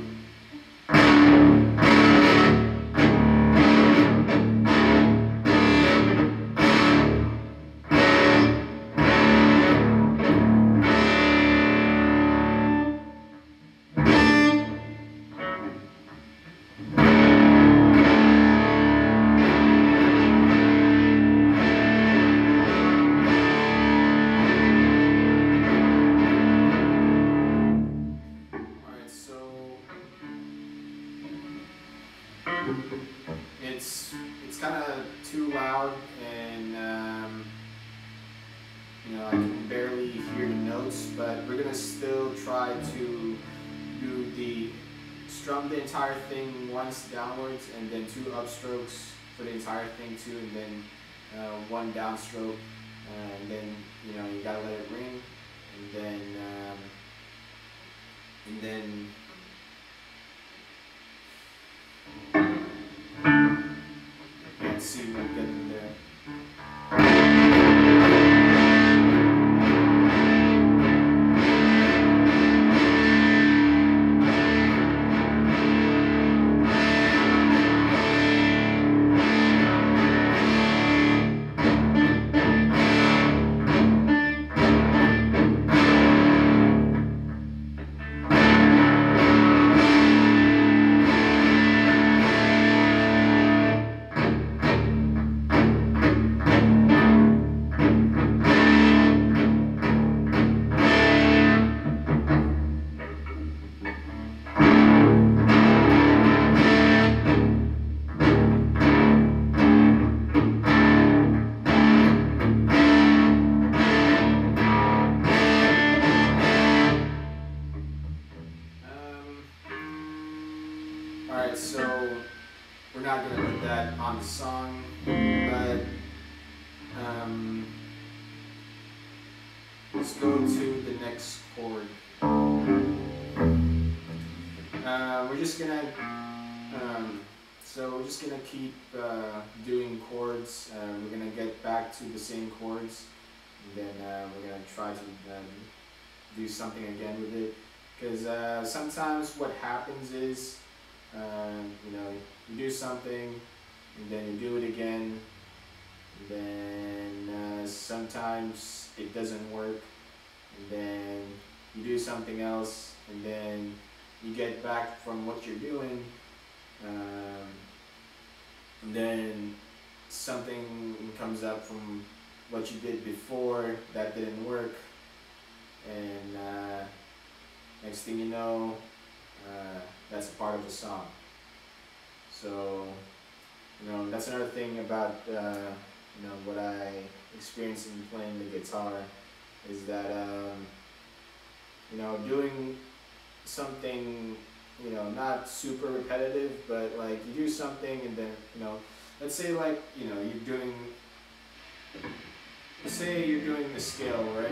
Downwards, and then two upstrokes for the entire thing too, and then uh, one downstroke, uh, and then you know you gotta let it ring, and then. Um, and then let's see what just gonna keep uh, doing chords. Uh, we're gonna get back to the same chords, and then uh, we're gonna try to um, do something again with it. Because uh, sometimes what happens is, um, you know, you do something, and then you do it again, and then uh, sometimes it doesn't work, and then you do something else, and then you get back from what you're doing, um, then something comes up from what you did before that didn't work, and uh, next thing you know, uh, that's a part of the song. So, you know, that's another thing about, uh, you know, what I experienced in playing the guitar is that, um, you know, doing something, you know, not super repetitive, but like you do something and then, you know, let's say like, you know, you're doing, say you're doing the scale, right?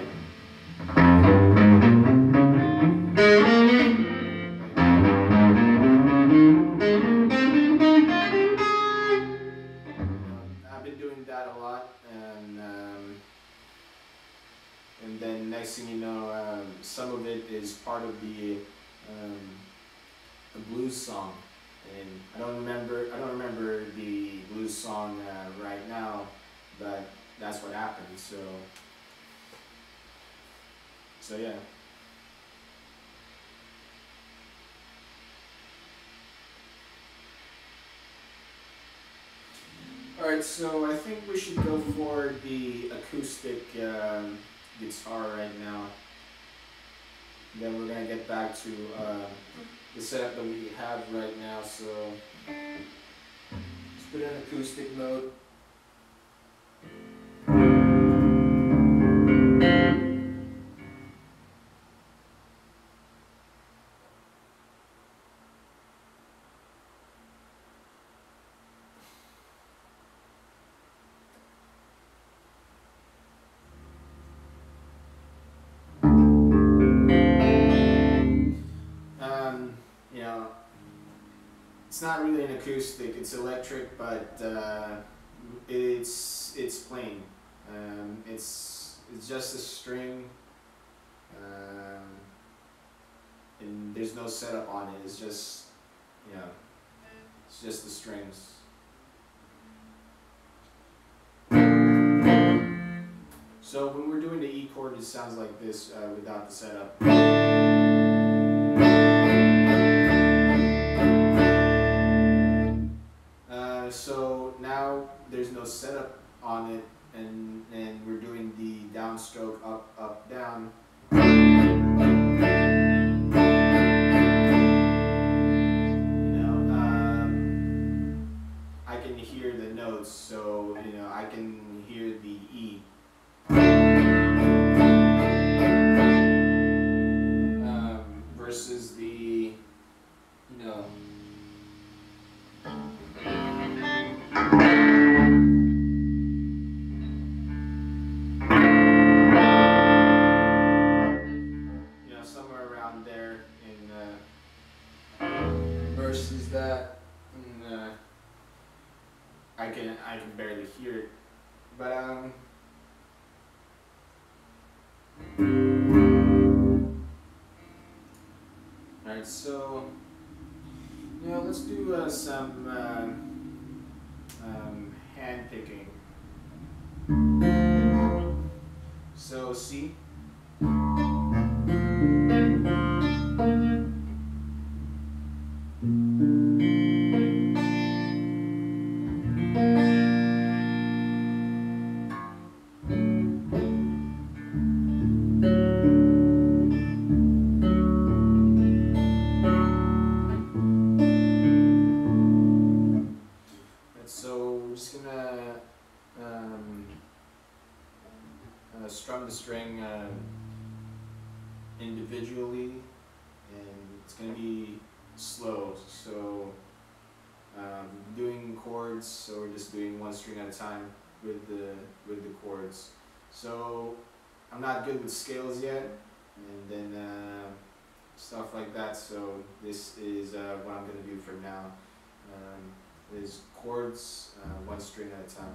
I've been doing that a lot, and um, and then next thing you know, um, some of it is part of the um, a blues song, and I don't remember I don't remember the blues song uh, right now, but that's what happened. So so yeah. Alright, so I think we should go for the acoustic um, guitar right now. Then we're gonna get back to uh, the setup that we have right now. So let's put it in acoustic mode. It's not really an acoustic. It's electric, but uh, it's it's plain. Um, it's it's just a string, um, and there's no setup on it. It's just you know, it's just the strings. So when we're doing the E chord, it sounds like this uh, without the setup. There's no setup on it, and and we're doing the downstroke up up down. You know, um, I can hear the notes, so you know I can hear the E. I can barely hear it, but um. Alright, so you know, let's do uh, some uh, um, hand picking. So C. good with scales yet, and then uh, stuff like that. So this is uh, what I'm gonna do for now. Um, is chords uh, one string at a time.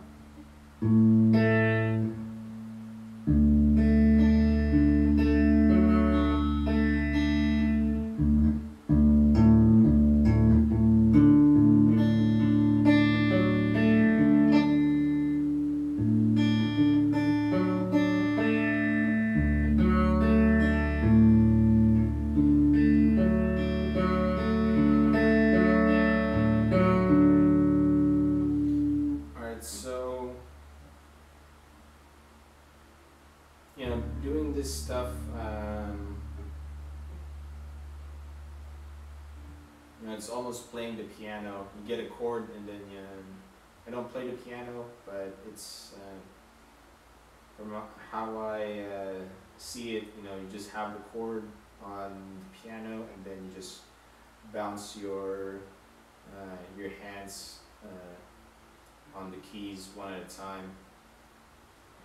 Time.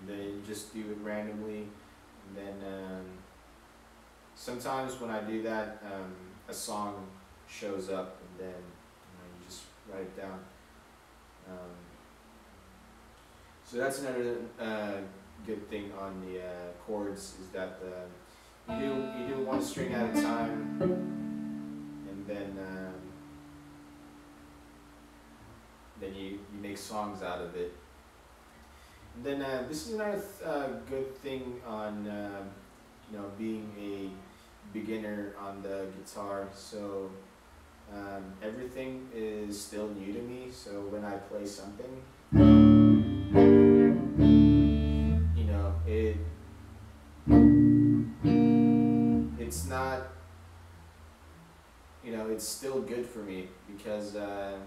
And then you just do it randomly, and then um, sometimes when I do that, um, a song shows up, and then you, know, you just write it down. Um, so that's another uh, good thing on the uh, chords is that uh, you do you do one string at a time, and then um, then you, you make songs out of it. Then uh, this is another th- uh, good thing on um, you know being a beginner on the guitar. So um, everything is still new to me. So when I play something, you know it it's not you know it's still good for me because. Uh,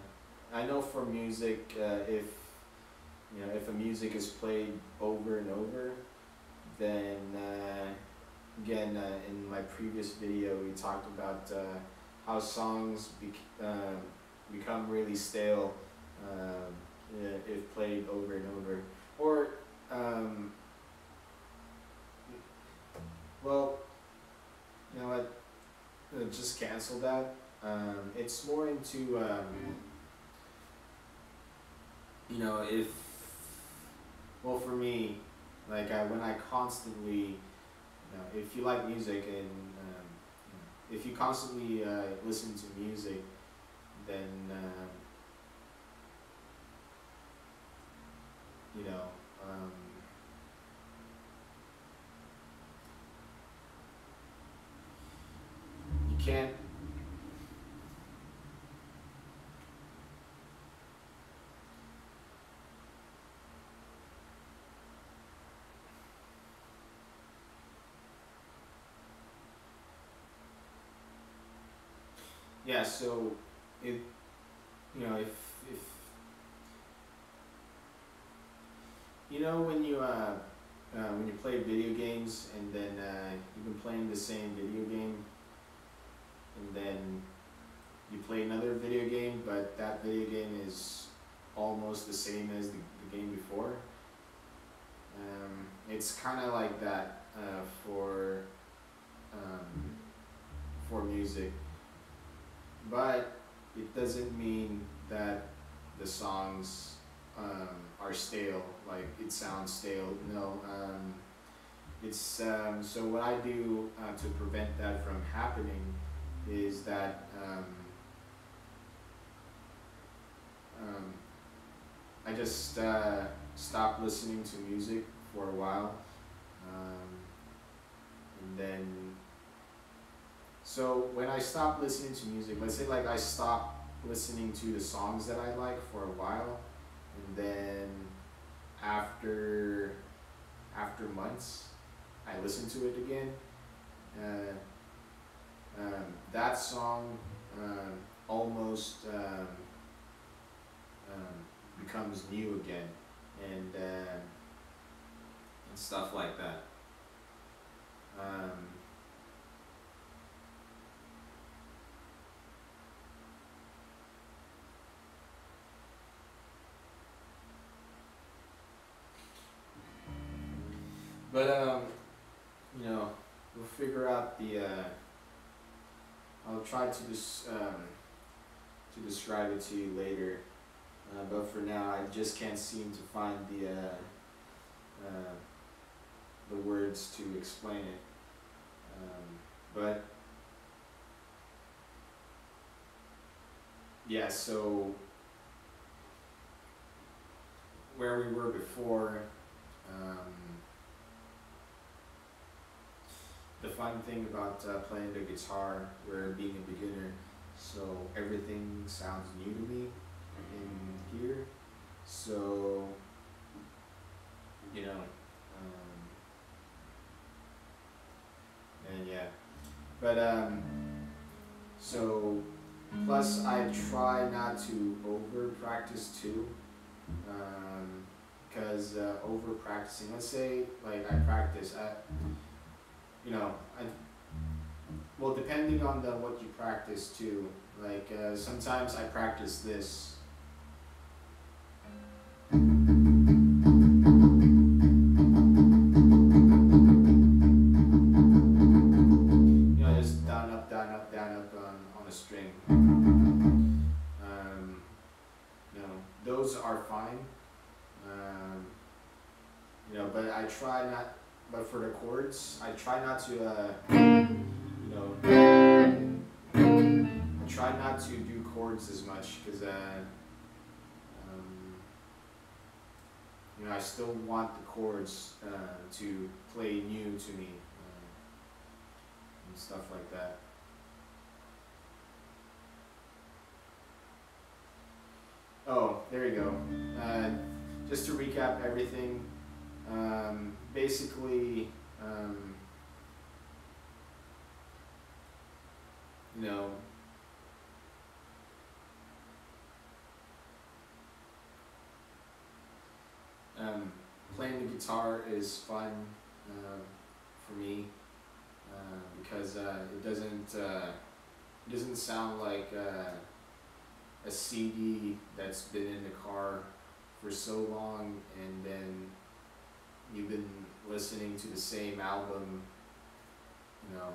I know for music, uh, if you know if a music is played over and over, then uh, again uh, in my previous video we talked about uh, how songs bec- uh, become really stale um, if played over and over, or um, well, you know what, just cancel that. Um, it's more into um, you know, if, well, for me, like I, when I constantly, you know, if you like music and um, if you constantly uh, listen to music, then um, you know, um, you can't yeah so it you know if if you know when you uh, uh, when you play video games and then uh, you've been playing the same video game and then you play another video game but that video game is almost the same as the, the game before um, it's kind of like that uh, for um, for music but it doesn't mean that the songs um, are stale like it sounds stale no um, it's um, so what i do uh, to prevent that from happening is that um, um, i just uh, stop listening to music for a while um, and then so when I stop listening to music, let's say like I stop listening to the songs that I like for a while, and then after after months, I listen to it again. Uh, um, that song um, almost um, um, becomes new again, and uh, and stuff like that. But um, you know, we'll figure out the. Uh, I'll try to just um, to describe it to you later. Uh, but for now, I just can't seem to find the uh, uh, the words to explain it. Um, but yeah, so where we were before. Um, the fun thing about uh, playing the guitar, where being a beginner, so everything sounds new to me in here. So, you know, um, and yeah, But um, so plus I try not to over practice too, um, because uh, over practicing. Let's say like I practice at, you know, I. Well, depending on the what you practice too. Like uh, sometimes I practice this. I try not to, uh, you know, I try not to do chords as much because, uh, um, you know, I still want the chords uh, to play new to me uh, and stuff like that. Oh, there you go. Uh, just to recap everything, um, basically, um, you know, um, playing the guitar is fun uh, for me uh, because uh, it doesn't uh, it doesn't sound like uh, a CD that's been in the car for so long and then you've been listening to the same album you know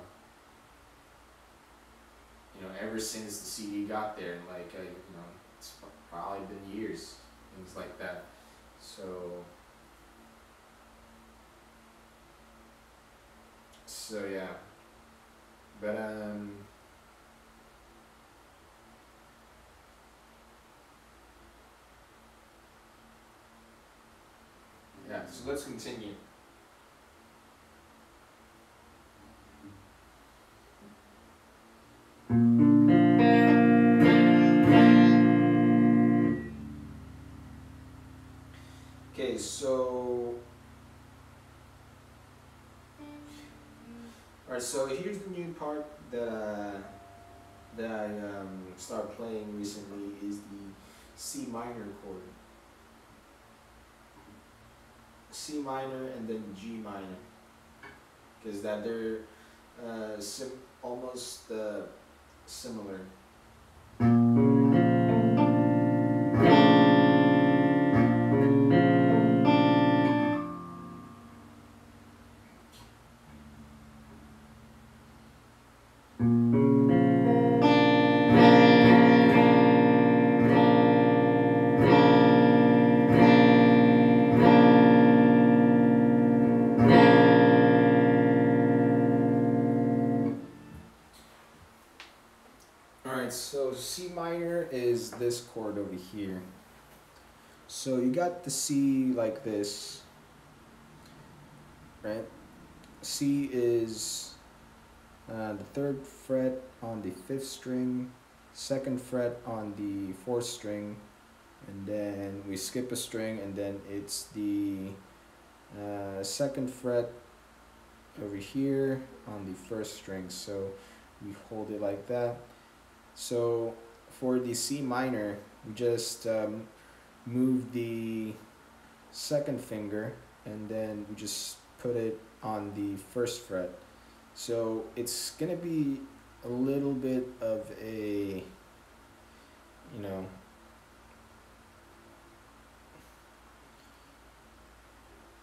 you know ever since the CD got there and like uh, you know it's probably been years things like that. So so yeah. But um yeah so let's continue okay so Alright, so here's the new part that uh, that I um, started playing recently is the C minor chord. C minor and then G minor, because that they're uh, almost uh, similar. Minor is this chord over here. So you got the C like this, right? C is uh, the third fret on the fifth string, second fret on the fourth string, and then we skip a string, and then it's the uh, second fret over here on the first string. So we hold it like that. So for the C minor, we just um, move the second finger and then we just put it on the first fret. So it's gonna be a little bit of a, you know,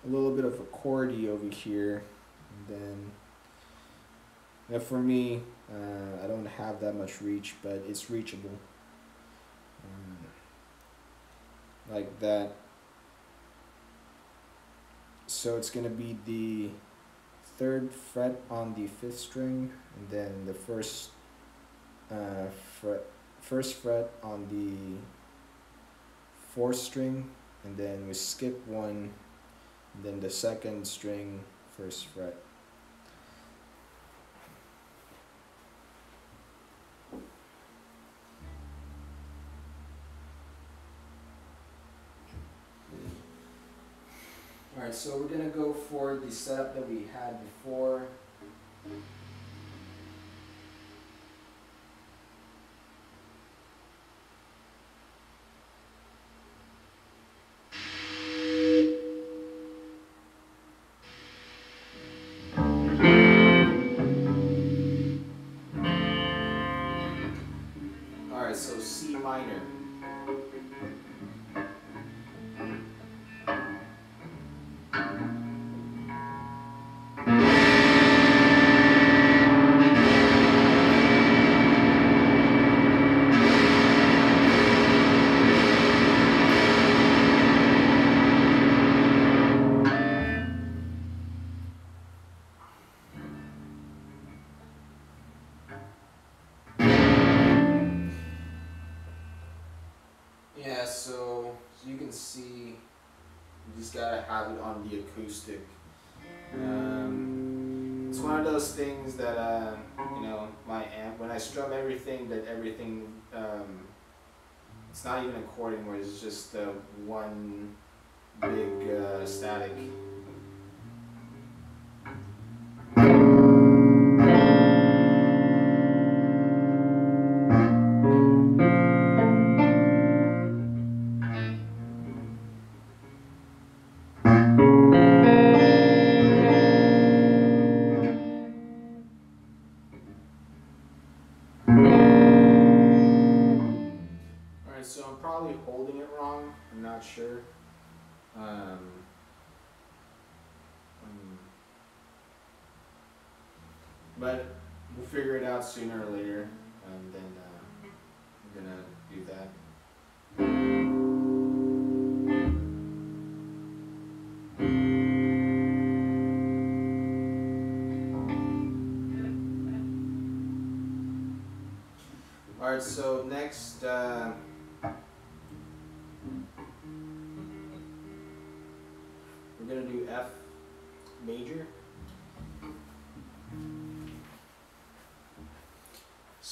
a little bit of a chordy over here, and then now for me, uh, I don't have that much reach, but it's reachable. Um, like that. So it's gonna be the third fret on the fifth string, and then the first uh, fret, first fret on the fourth string, and then we skip one, then the second string, first fret. Alright, so we're gonna go for the setup that we had before. Have it on the acoustic. Um, it's one of those things that, uh, you know, my amp, when I strum everything, that everything, um, it's not even a chord anymore, it's just uh, one big uh, static. Out sooner or later, and then uh, we're gonna do that. Alright, so next. Uh,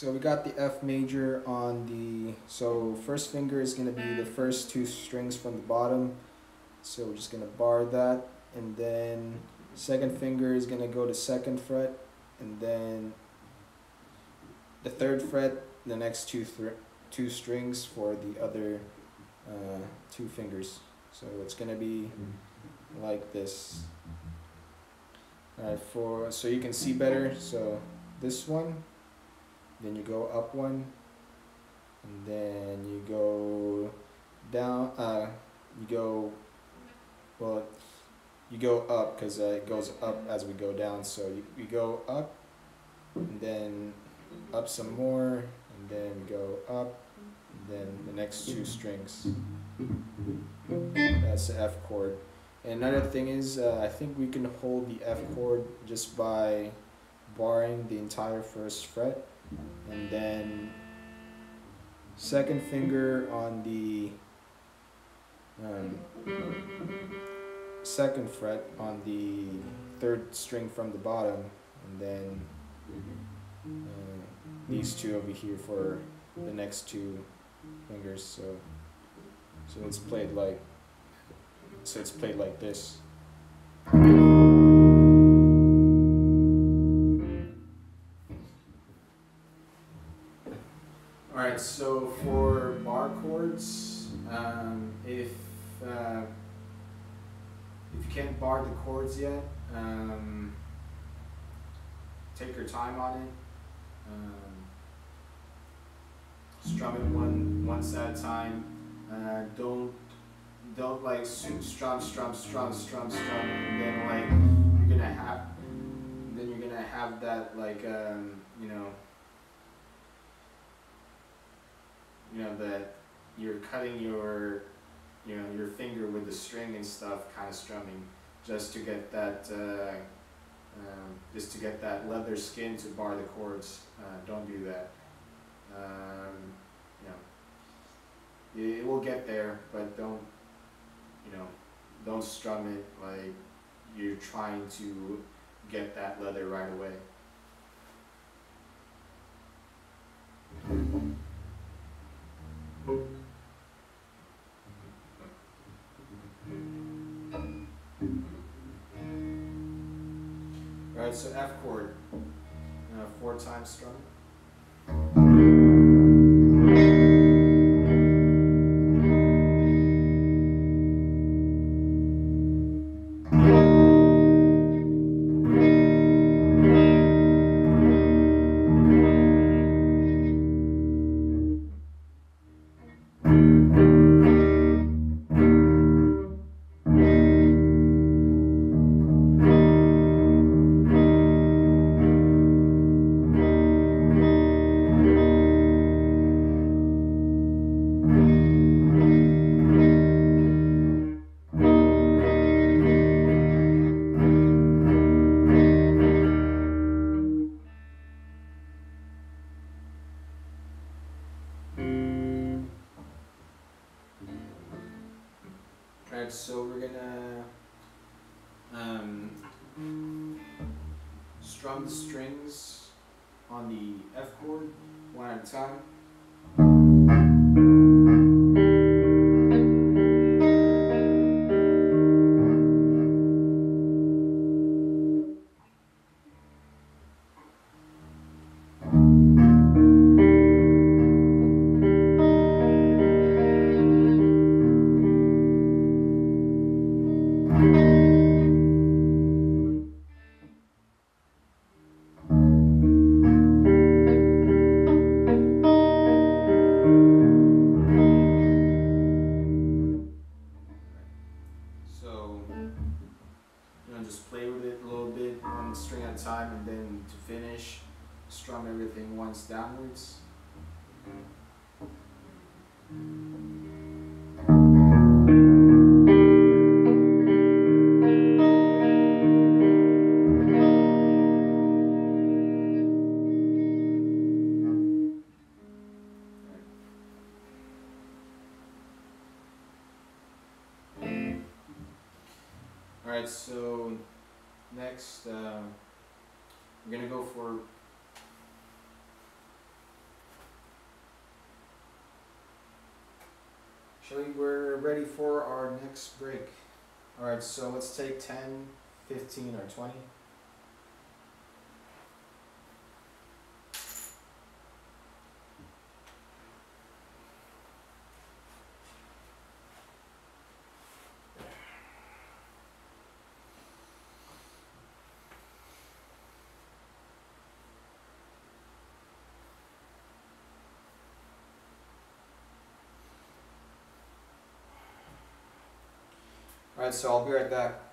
So we got the F major on the, so first finger is gonna be the first two strings from the bottom. So we're just gonna bar that, and then second finger is gonna go to second fret, and then the third fret, the next two two strings for the other uh, two fingers. So it's gonna be like this. Alright, for so you can see better. So this one, then you go up one, and then you go down. Uh, you go. Well, you go up because uh, it goes up as we go down. So you, you go up, and then up some more, and then go up, and then the next two strings. That's the F chord. And another thing is, uh, I think we can hold the F chord just by barring the entire first fret, and then second finger on the um, second fret on the third string from the bottom, and then uh, these two over here for the next two fingers. So, so it's played like so it's played like this. Alright, so for bar chords, um, if uh, if you can't bar the chords yet, um, take your time on it. Um, strum it one once at a time. Uh, don't don't like strum, strum, strum, strum, strum, and then like you're gonna have, then you're gonna have that like um, you know, you know that you're cutting your, you know, your finger with the string and stuff, kind of strumming, just to get that, uh, um, just to get that leather skin to bar the chords. Uh, don't do that. Um, you know, it, it will get there, but don't you know, don't strum it like you're trying to get that leather right away. Alright, so F chord, uh, four times strum. Actually, we're ready for our next break. Alright, so let's take 10, 15, or 20. so I'll be right back.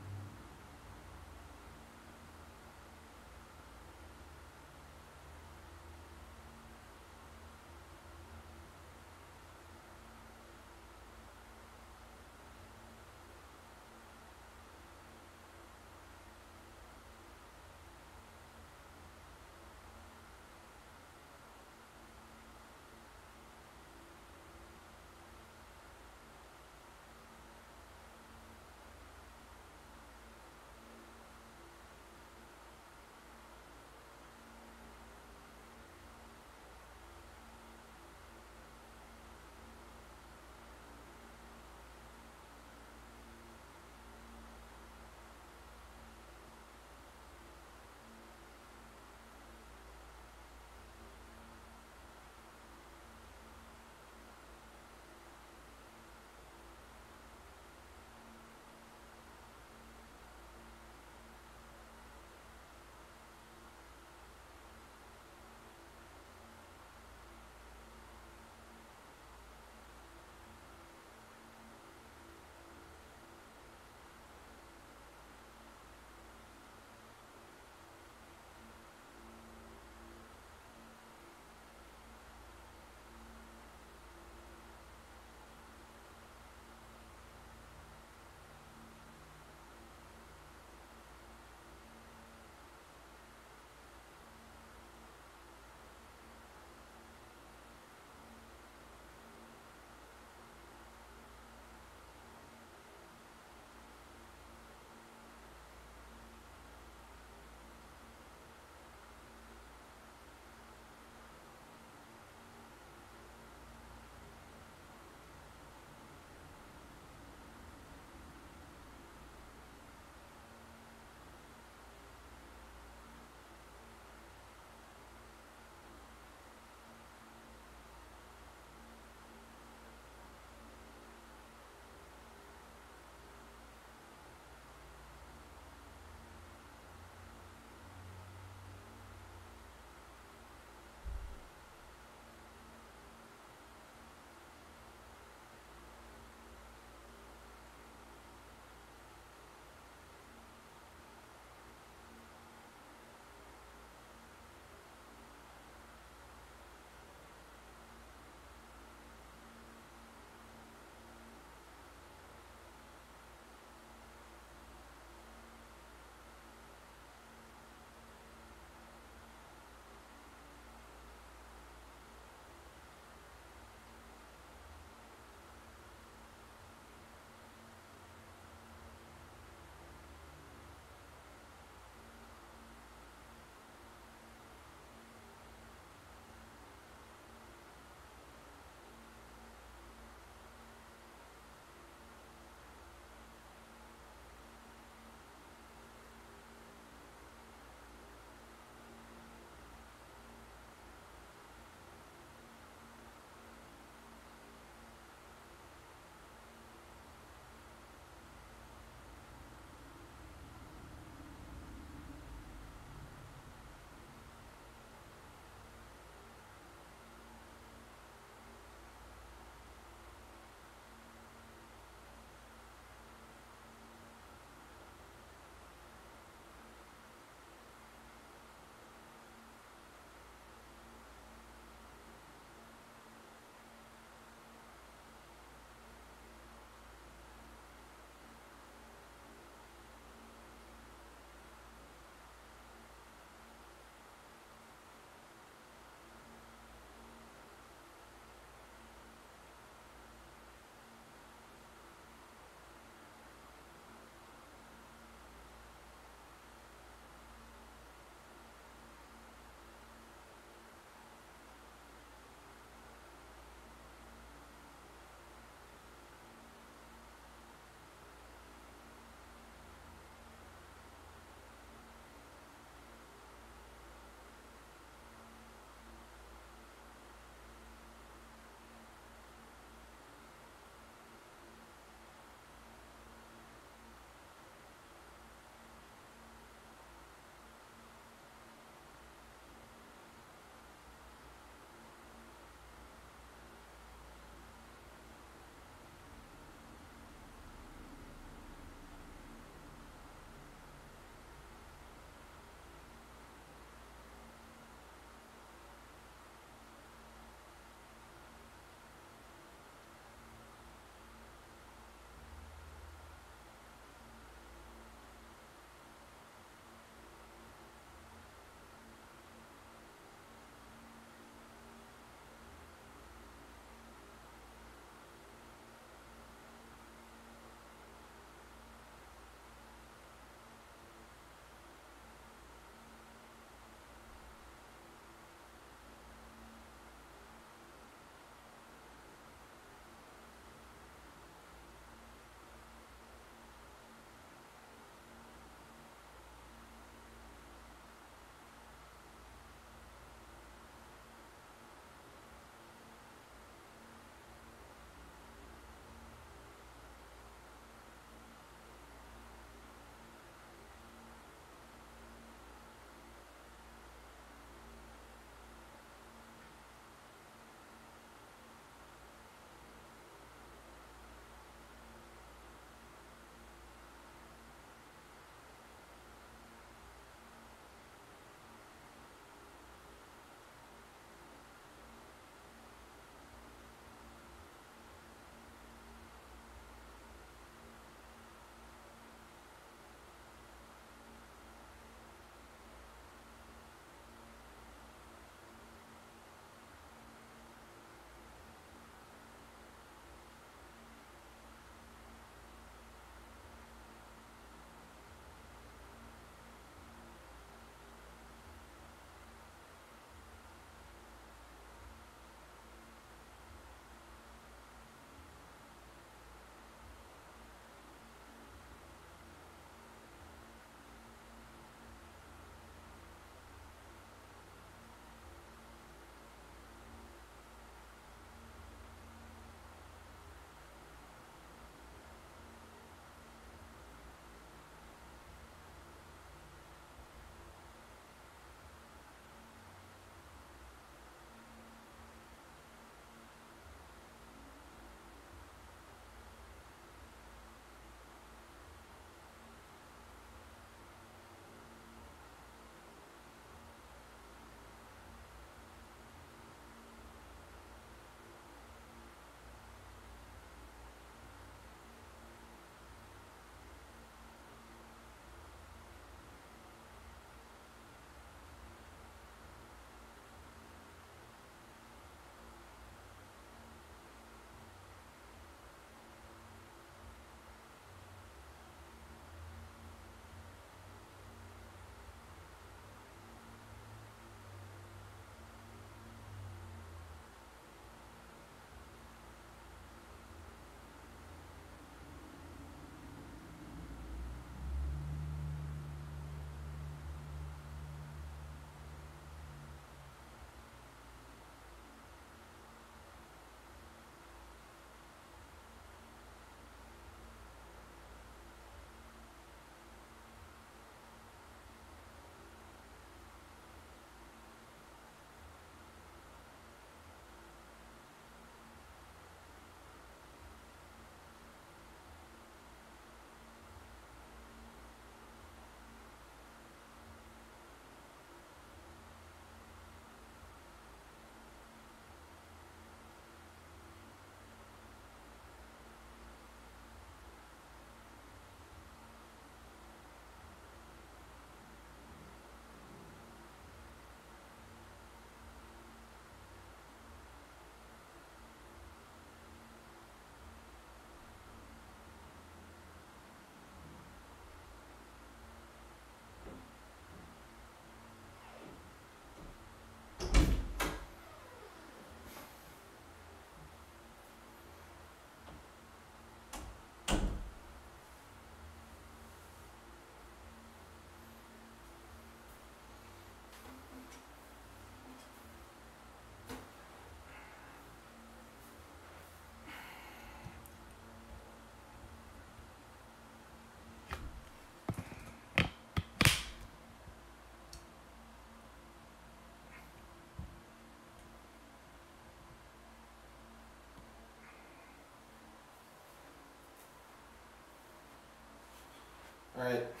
All right.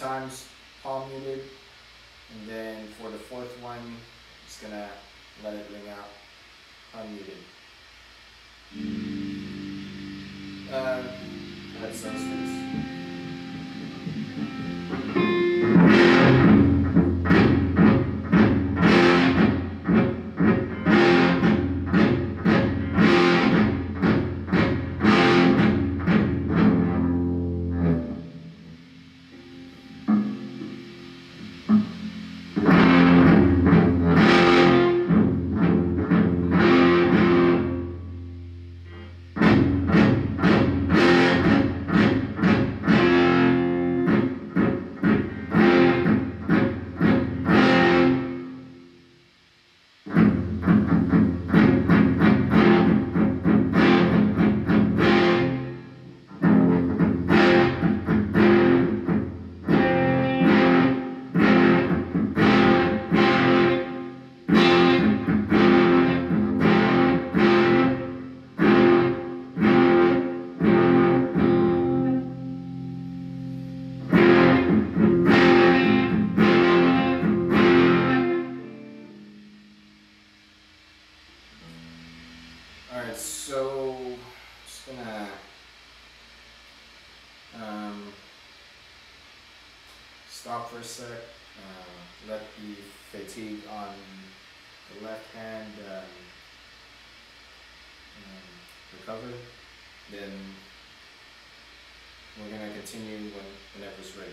Times palm muted, and then for the fourth one, just gonna let it ring out unmuted. Uh, add substance. stop for a sec, uh, let the fatigue on the left hand um, um, recover, then we're going to continue when, whenever it's ready.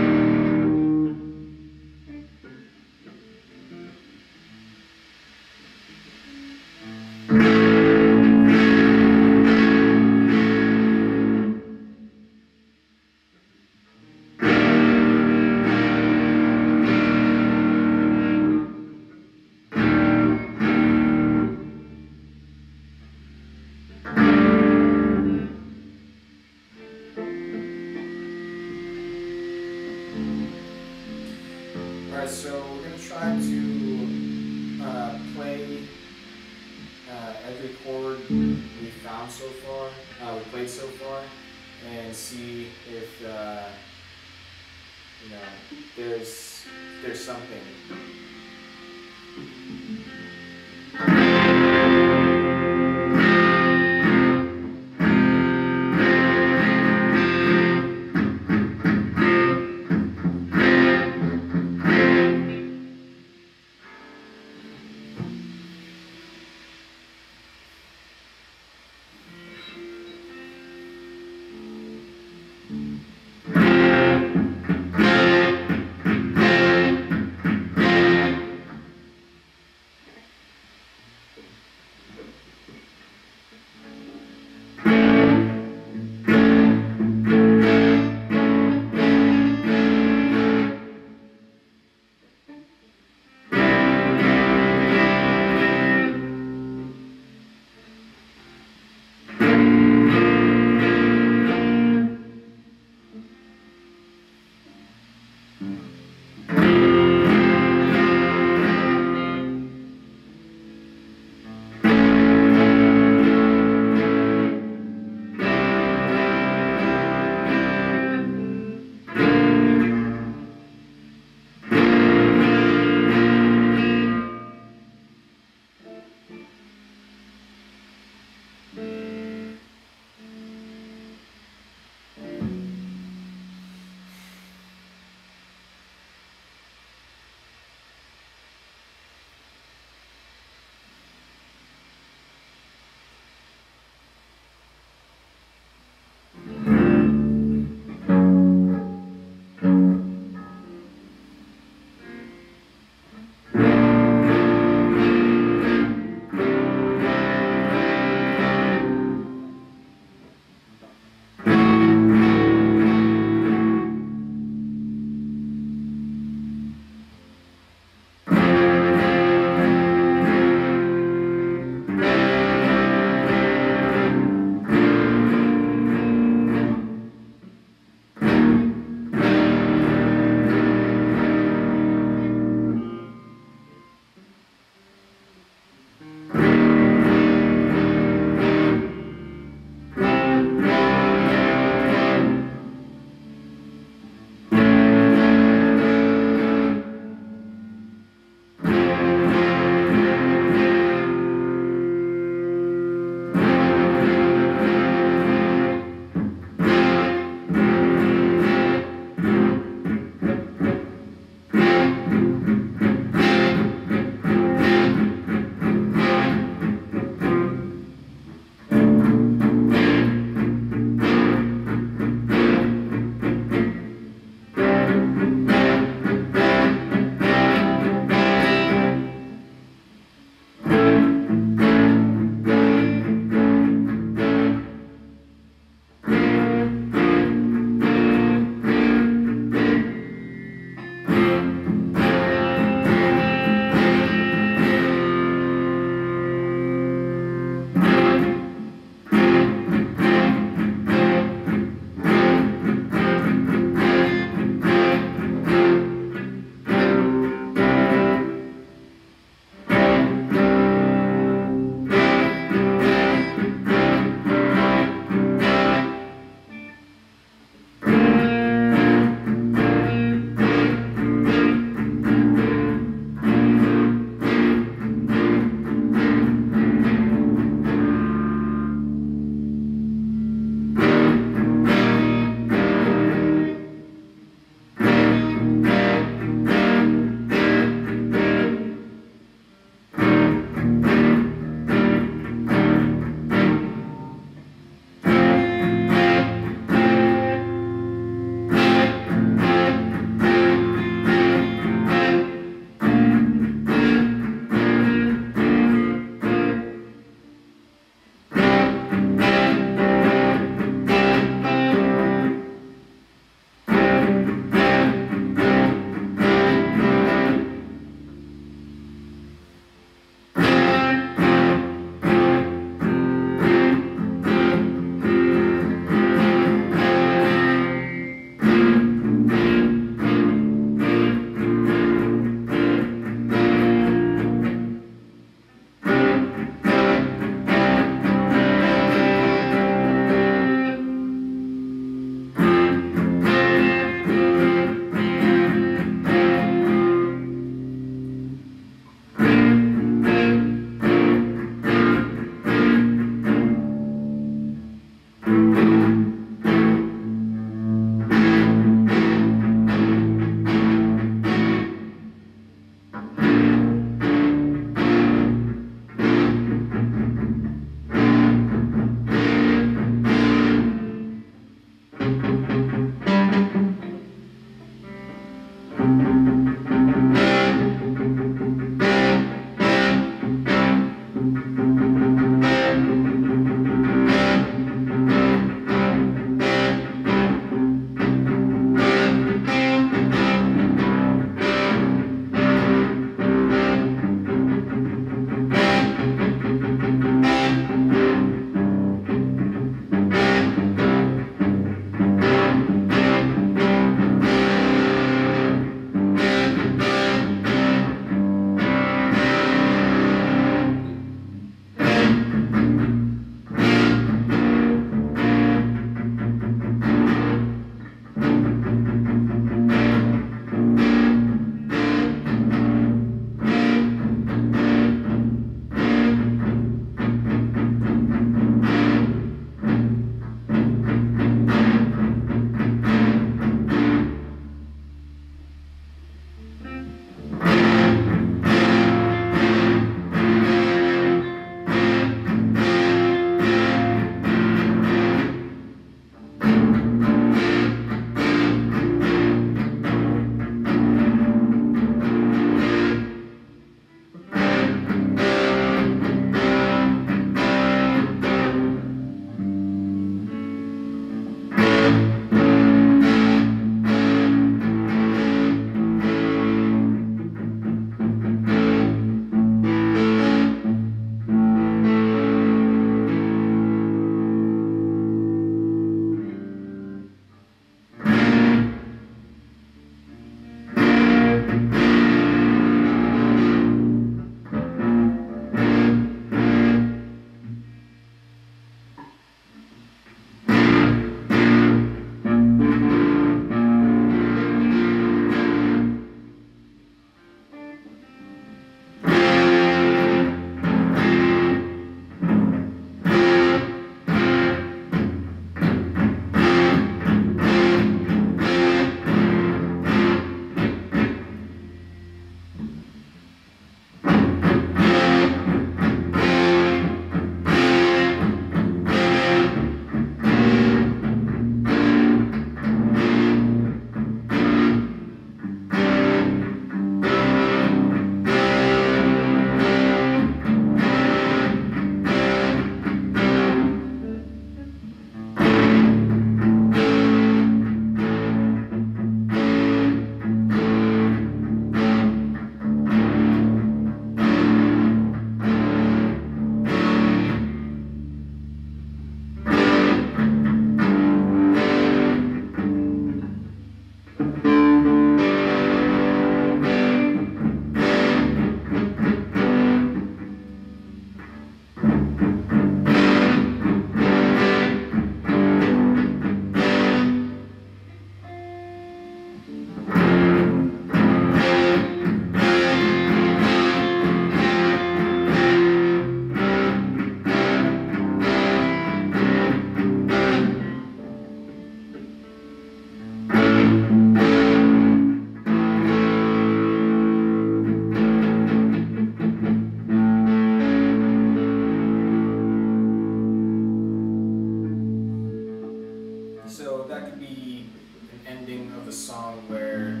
song where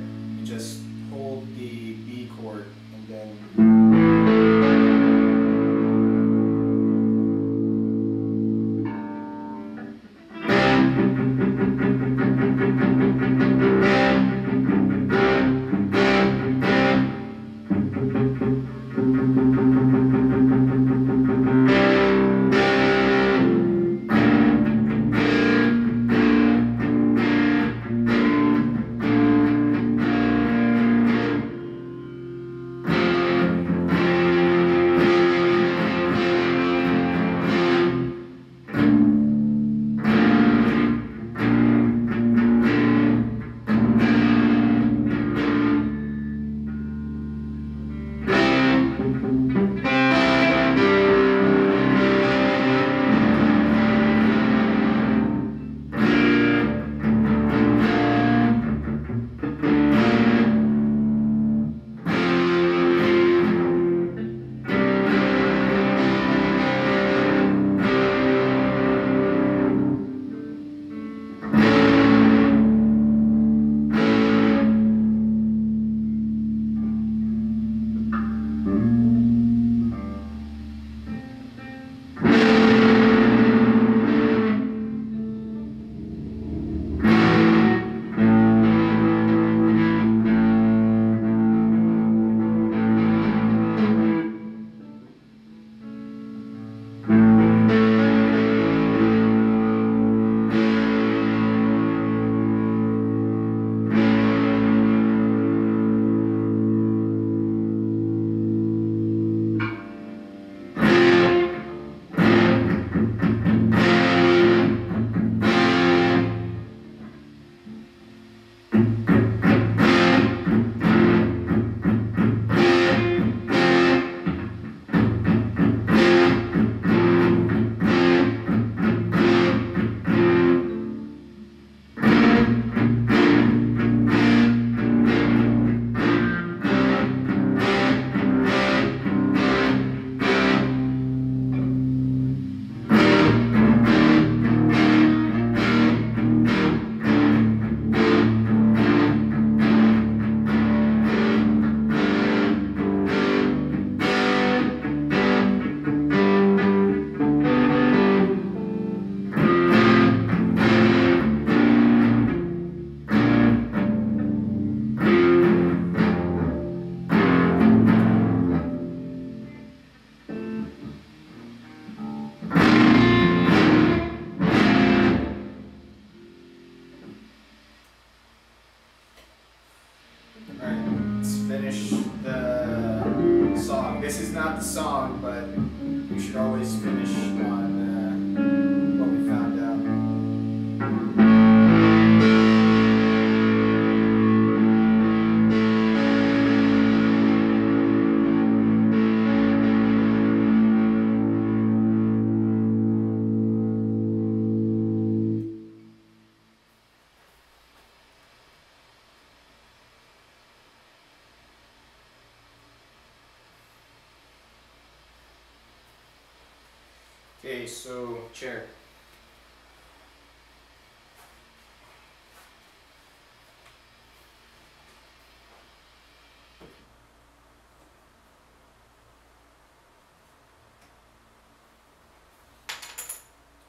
so chair.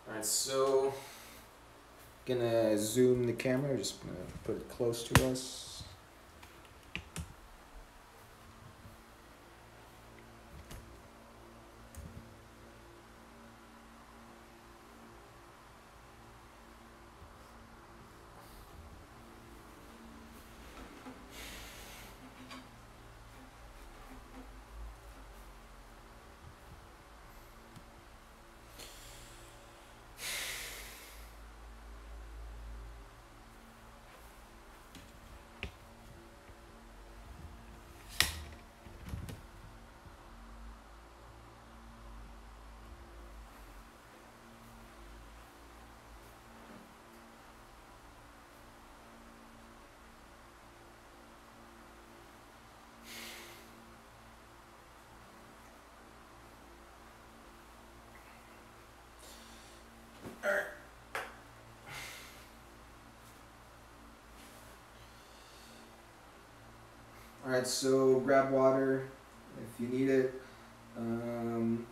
Alright, so gonna zoom the camera, just gonna put it close to us. All right, so grab water if you need it. Um,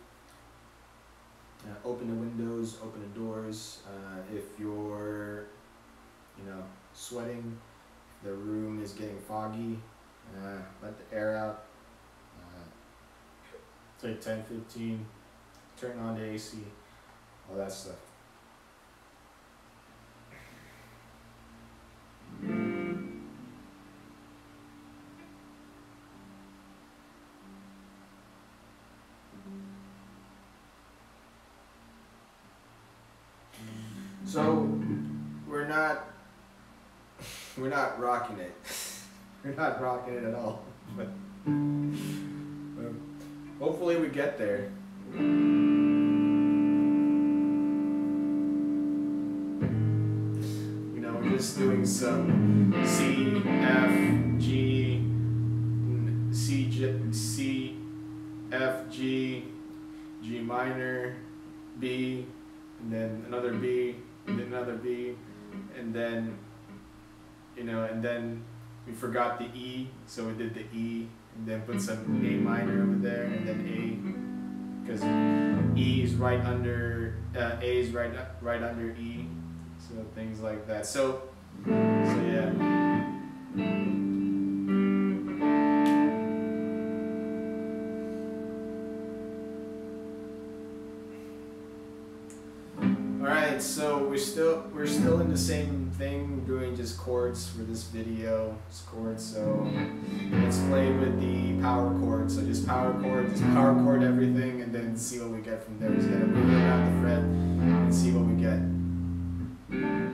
uh, open the windows, open the doors. Uh, if you're, you know, sweating, the room is getting foggy, uh, let the air out. Uh, take 10, 15, turn on the AC, all that stuff. Not rocking it. we're not rocking it at all. But um, hopefully we get there. You know, we're just doing some C, F, G, C, J, C, F, G, G minor, B, and then another B, and then another B, and then, you know, and then we forgot the E, so we did the E, and then put some A minor over there, and then A, because E is right under, uh, A is right right under E, so things like that. So, so yeah. Still we're still in the same thing, doing just chords for this video. It's chords, so let's play with the power chord. So just power chord, just power chord everything and then see what we get from there. Just gonna move around the fret and see what we get.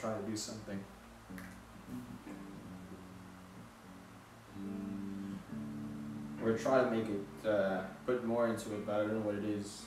try to do something. Or try to make it, uh, put more into it, but I don't know what it is.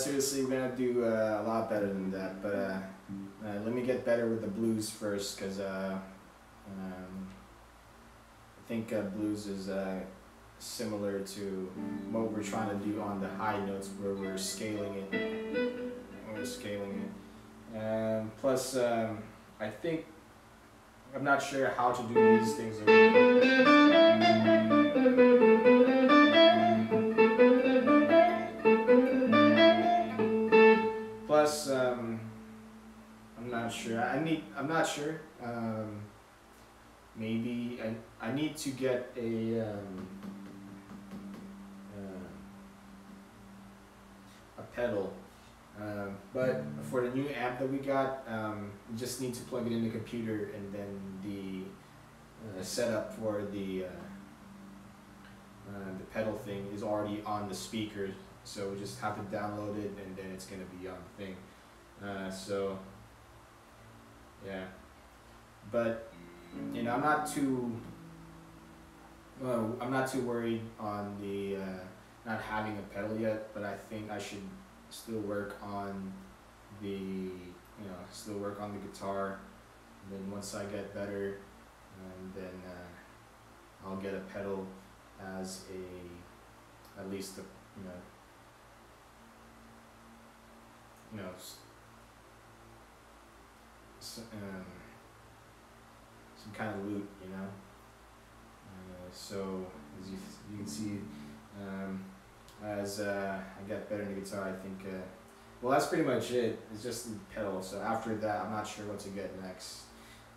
Seriously, we're gonna do uh, a lot better than that. But uh, uh, let me get better with the blues first, cause um, I think blues is similar to what we're trying to do on the high notes, where we're scaling it. We're scaling it. Um, plus, um, I think I'm not sure how to do these things. Um, I'm not sure. I need. I'm not sure. Um, maybe I. I need to get a. Um, uh, a pedal. Um, but for the new amp that we got, um, you just need to plug it in the computer, and then the uh, setup for the uh, uh, the pedal thing is already on the speakers. So we just have to download it, and then it's gonna be on the thing. Uh, so yeah, but you know I'm not too. Well, I'm not too worried on the uh, not having a pedal yet, but I think I should still work on the you know still work on the guitar. And then once I get better, and then uh, I'll get a pedal as a at least a you know you know s- s- um, some kind of loot, you know. Uh, so as you you can see, um, as uh, I got better in the guitar, I think. Uh, well, that's pretty much it. It's just the pedal. So after that, I'm not sure what to get next,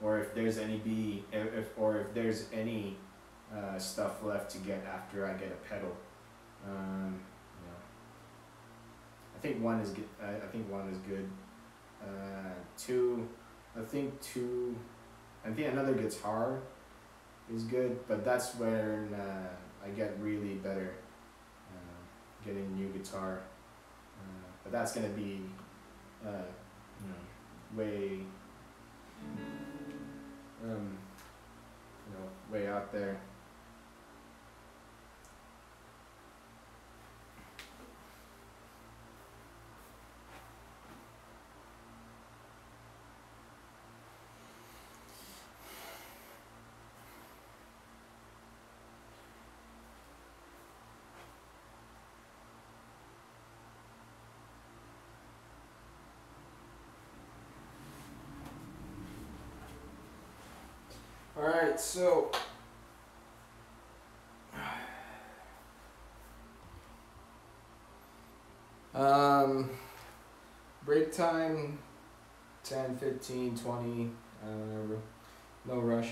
or if there's any B, if, or if there's any uh, stuff left to get after I get a pedal. Um, think one is good. I, think one is good. Uh, two, I think two. I think another guitar is good, but that's when uh, I get really better. Uh, getting new guitar, uh, but that's gonna be, uh, you know, way, um, you know, way out there. All right, so. Um, break time 10, 15, 20, I don't remember. No rush.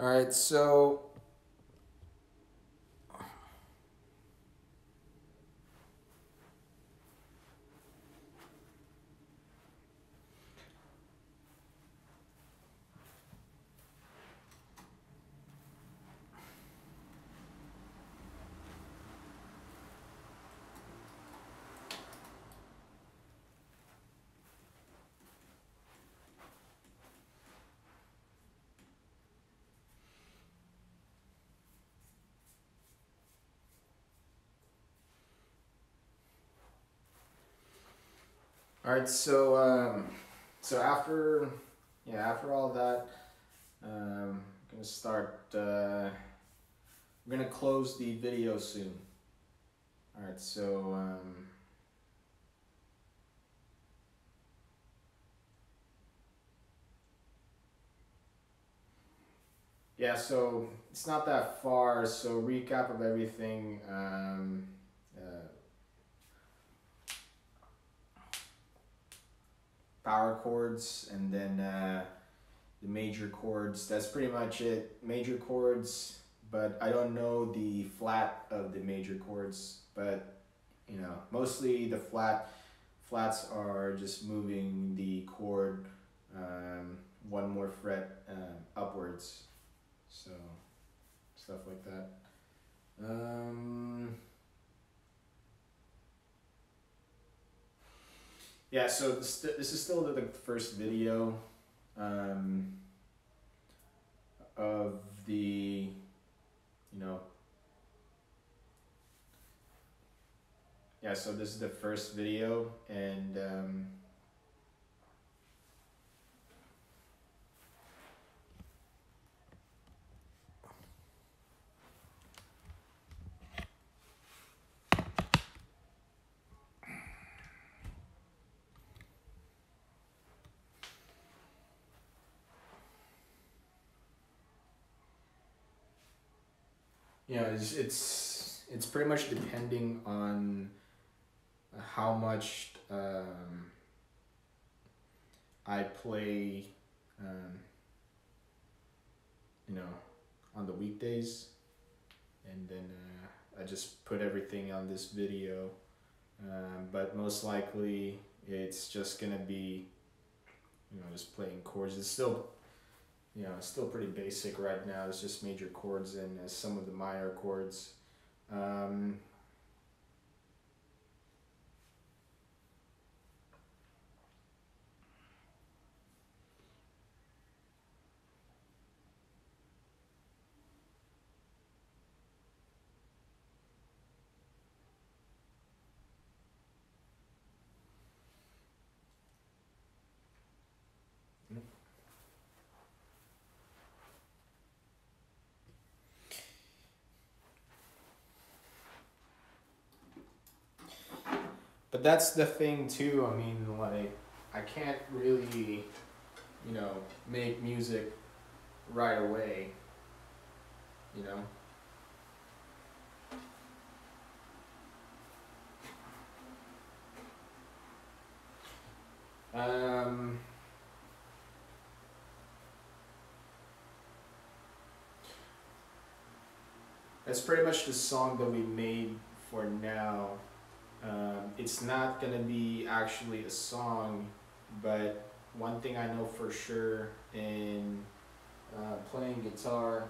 All right, so All right, so um, so after yeah after all that, um, I'm gonna start. Uh, I'm gonna close the video soon. All right, so. Um, yeah, so it's not that far. So recap of everything. Um, power chords and then uh, the major chords. That's pretty much it. Major chords, but I don't know the flat of the major chords, but you know, mostly the flat flats are just moving the chord um, one more fret uh, upwards. So stuff like that. Um, yeah, so this, this is still the first video um, of the, you know, yeah, so this is the first video and um, you know, it's, it's it's pretty much depending on how much um, I play, um, you know, on the weekdays, and then uh, I just put everything on this video. Um, but most likely, it's just gonna be, you know, just playing chords. It's still you know, it's still pretty basic right now. It's just major chords and uh, some of the minor chords. Um, but that's the thing too. I mean, like I can't really, you know, make music right away. You know. Um, that's pretty much the song that we made for now. Um, it's not gonna be actually a song, but one thing I know for sure in uh, playing guitar,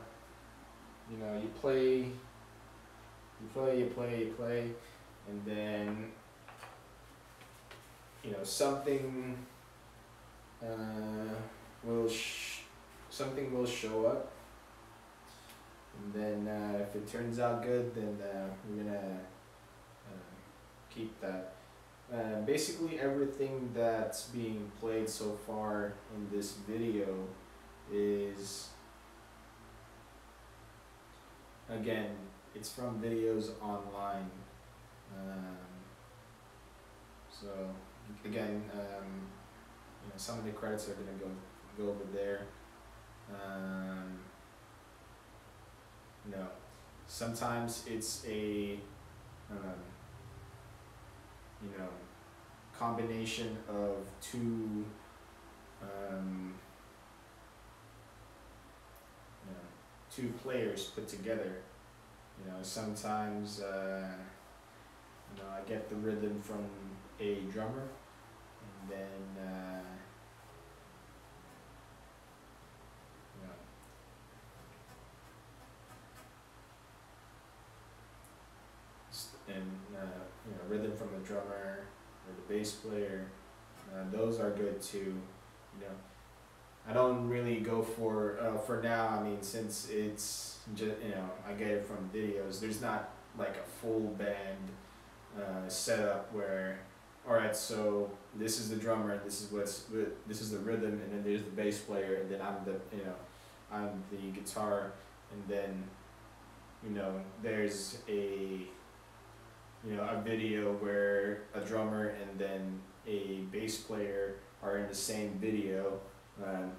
you know, you play, you play, you play, you play, and then, you know, something uh, will something will show up, and then uh, if it turns out good, then uh, we're gonna keep that. Uh, basically everything that's being played so far in this video is again it's from videos online um, so again um, you know some of the credits are gonna go go over there um, know sometimes it's a um, you know, combination of two, um, you know, two players put together. You know, sometimes uh, you know I get the rhythm from a drummer, and then uh, you know and uh, rhythm from the drummer or the bass player. Uh, those are good too. You know, I don't really go for uh, for now. I mean, since it's just you know I get it from videos. There's not like a full band uh, setup where all right, so this is the drummer, this is what's this is the rhythm, and then there's the bass player, and then I'm the you know I'm the guitar, and then you know there's a you know a video where a drummer and then a bass player are in the same video um,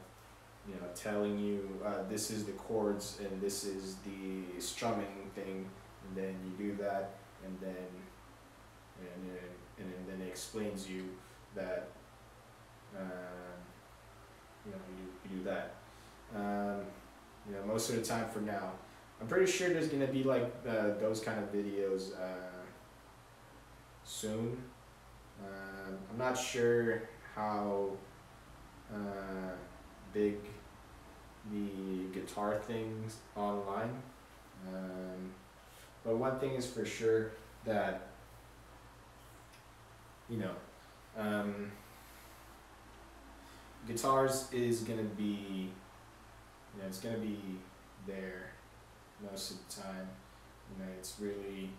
you know telling you uh, this is the chords and this is the strumming thing. And then you do that and then and then, and then, it explains you that um, you know you, you do that. Um, you know most of the time for now. I'm pretty sure there's gonna be like uh, those kind of videos uh, soon. Um, I'm not sure how uh, big the guitar things online. Um, but one thing is for sure that you know um, guitars is gonna be you know it's gonna be there most of the time. You know it's really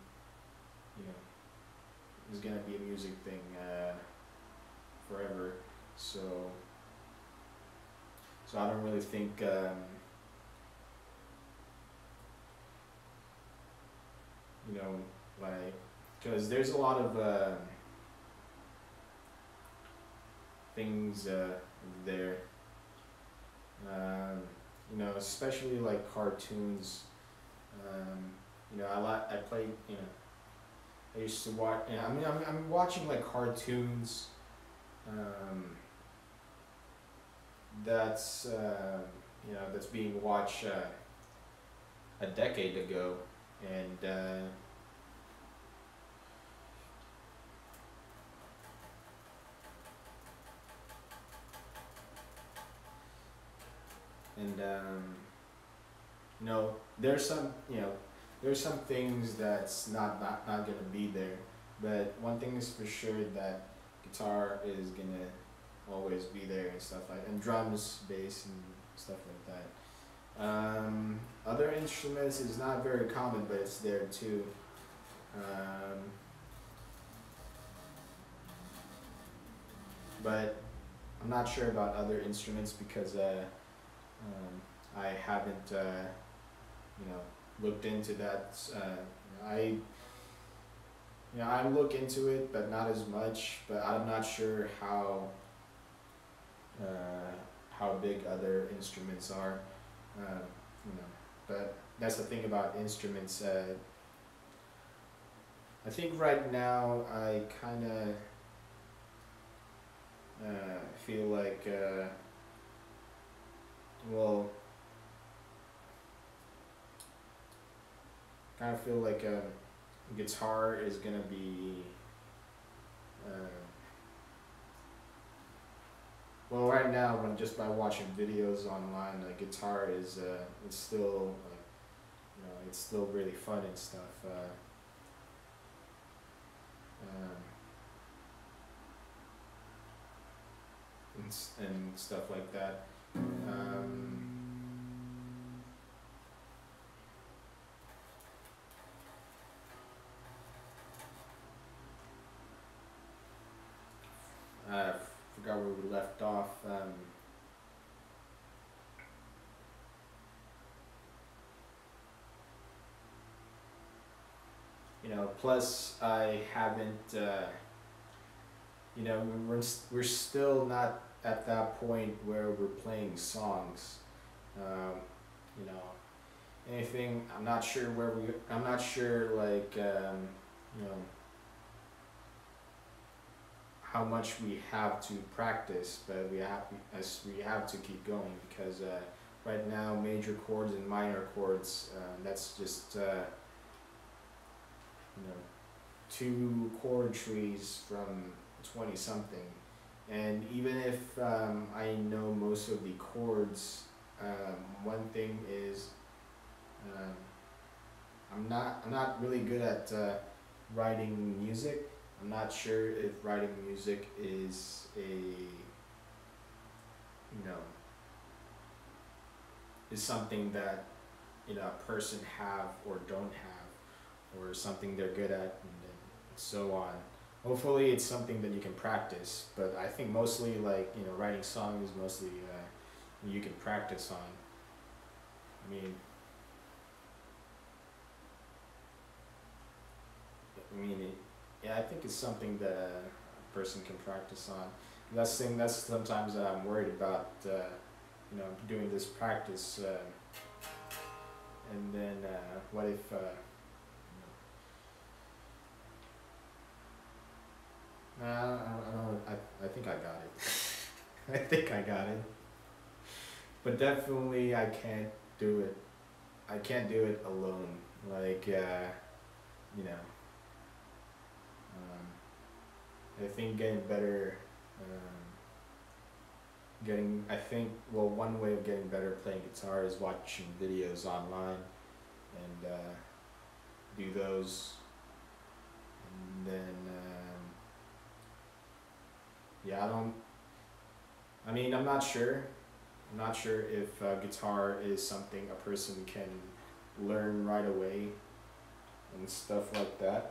is gonna be a music thing uh, forever. So, so I don't really think um, you know like because there's a lot of uh, things uh, there. Um, you know, especially like cartoons. Um, you know, I like I play you know I used to watch. Yeah, I mean, I'm I'm watching like cartoons. Um, that's uh, you know that's being watched uh, a decade ago, and uh, and um, you know there's some you know there's some things that's not, not not gonna be there but one thing is for sure that guitar is gonna always be there and stuff like and drums bass and stuff like that. Um, other instruments is not very common but it's there too. Um, but I'm not sure about other instruments because uh, um, I haven't uh, you know looked into that. Uh, I, you know, I look into it, but not as much. But I'm not sure how, uh, how big other instruments are. Uh, you know, but that's the thing about instruments. Uh, I think right now I kind of uh, feel like, uh, well, kind of feel like a guitar is gonna be. Uh, well, right now, when just by watching videos online, a guitar is uh, it's still like, you know, it's still really fun and stuff. Uh, um, and, and stuff like that. Um, I forgot where we left off. Um, you know, plus I haven't, uh, you know, we're, we're still not at that point where we're playing songs. Um, you know, anything, I'm not sure where we, I'm not sure like, um, you know, how much we have to practice, but we have as we have to keep going because uh, right now major chords and minor chords. Uh, that's just uh, you know two chord trees from twenty something, and even if um, I know most of the chords, um, one thing is um, I'm not I'm not really good at uh, writing music. I'm not sure if writing music is a you know is something that you know a person have or don't have or something they're good at and, so on. Hopefully it's something that you can practice but i think mostly like you know writing songs is mostly uh, you can practice on. I mean i mean it, yeah i think it's something that a person can practice on that's thing that's sometimes i'm worried about uh, you know, doing this practice, uh, and then uh, what if, uh, I, I, I think I got it. I think I got it. But definitely I can't do it. I can't do it alone. Like, uh, you know, um, I think getting better, um, getting I think well one way of getting better playing guitar is watching videos online and uh, do those. And then um, yeah I don't I mean I'm not sure. I'm not sure if uh, guitar is something a person can learn right away and stuff like that.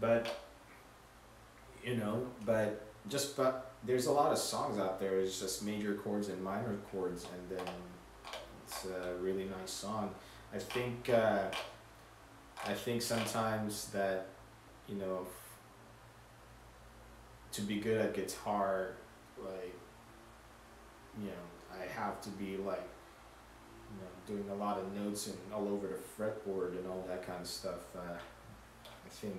But you know but just but there's a lot of songs out there. It's just major chords and minor chords, and then it's a really nice song. I think uh, I think sometimes that you know to be good at guitar, like you know, I have to be like you know doing a lot of notes and all over the fretboard and all that kind of stuff. Uh, I think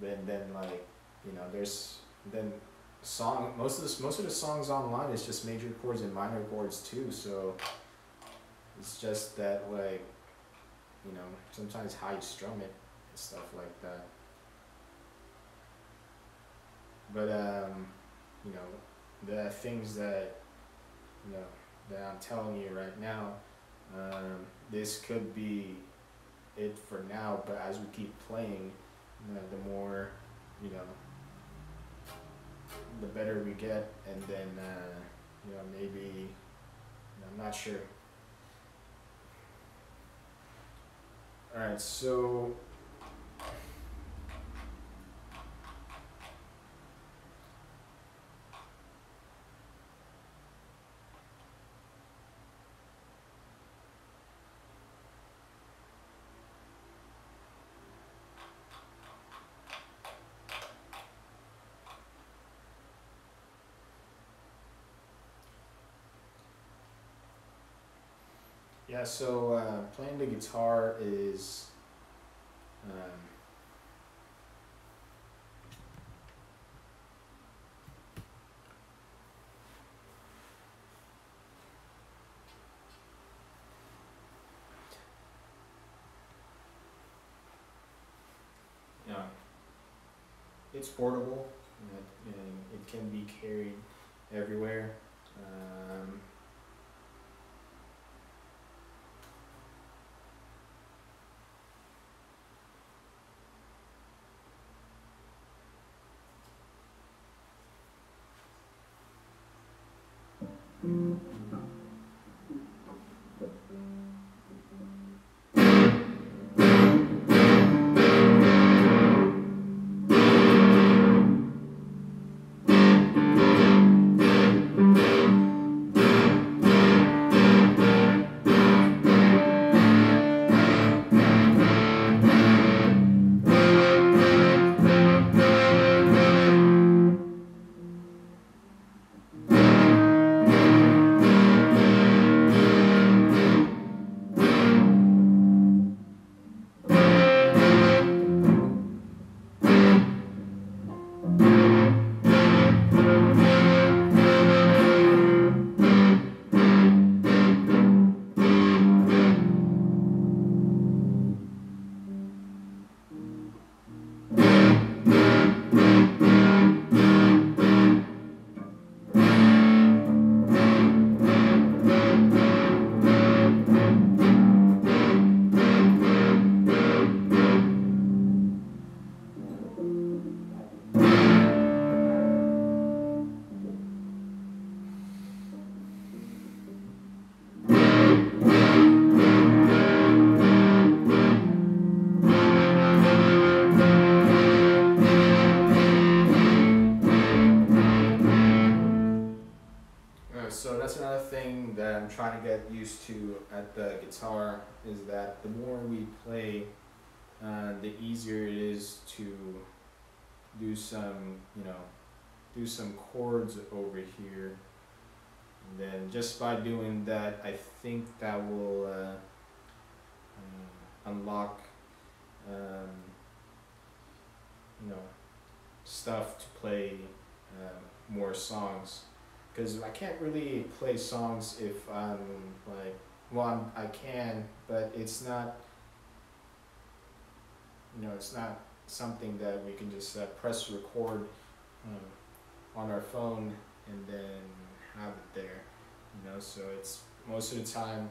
then then like you know there's then song most of this most of the songs online is just major chords and minor chords too so it's just that like you know sometimes how you strum it and stuff like that. But um you know the things that you know that I'm telling you right now um, this could be it for now but as we keep playing you know, the more you know the better we get, and then uh, you know maybe I'm not sure. All right, so. Yeah, so uh, playing the guitar is. Um, yeah, it's portable and it, it can be carried everywhere. Um, 嗯。Used to at the guitar is that the more we play, uh, the easier it is to do some, you know, do some chords over here. And then just by doing that, I think that will uh, um, unlock, um, you know, stuff to play um, more songs. Because I can't really play songs if I'm like, well, I'm, I can, but it's not, you know, it's not something that we can just uh, press record um, on our phone and then have it there, you know. So it's most of the time,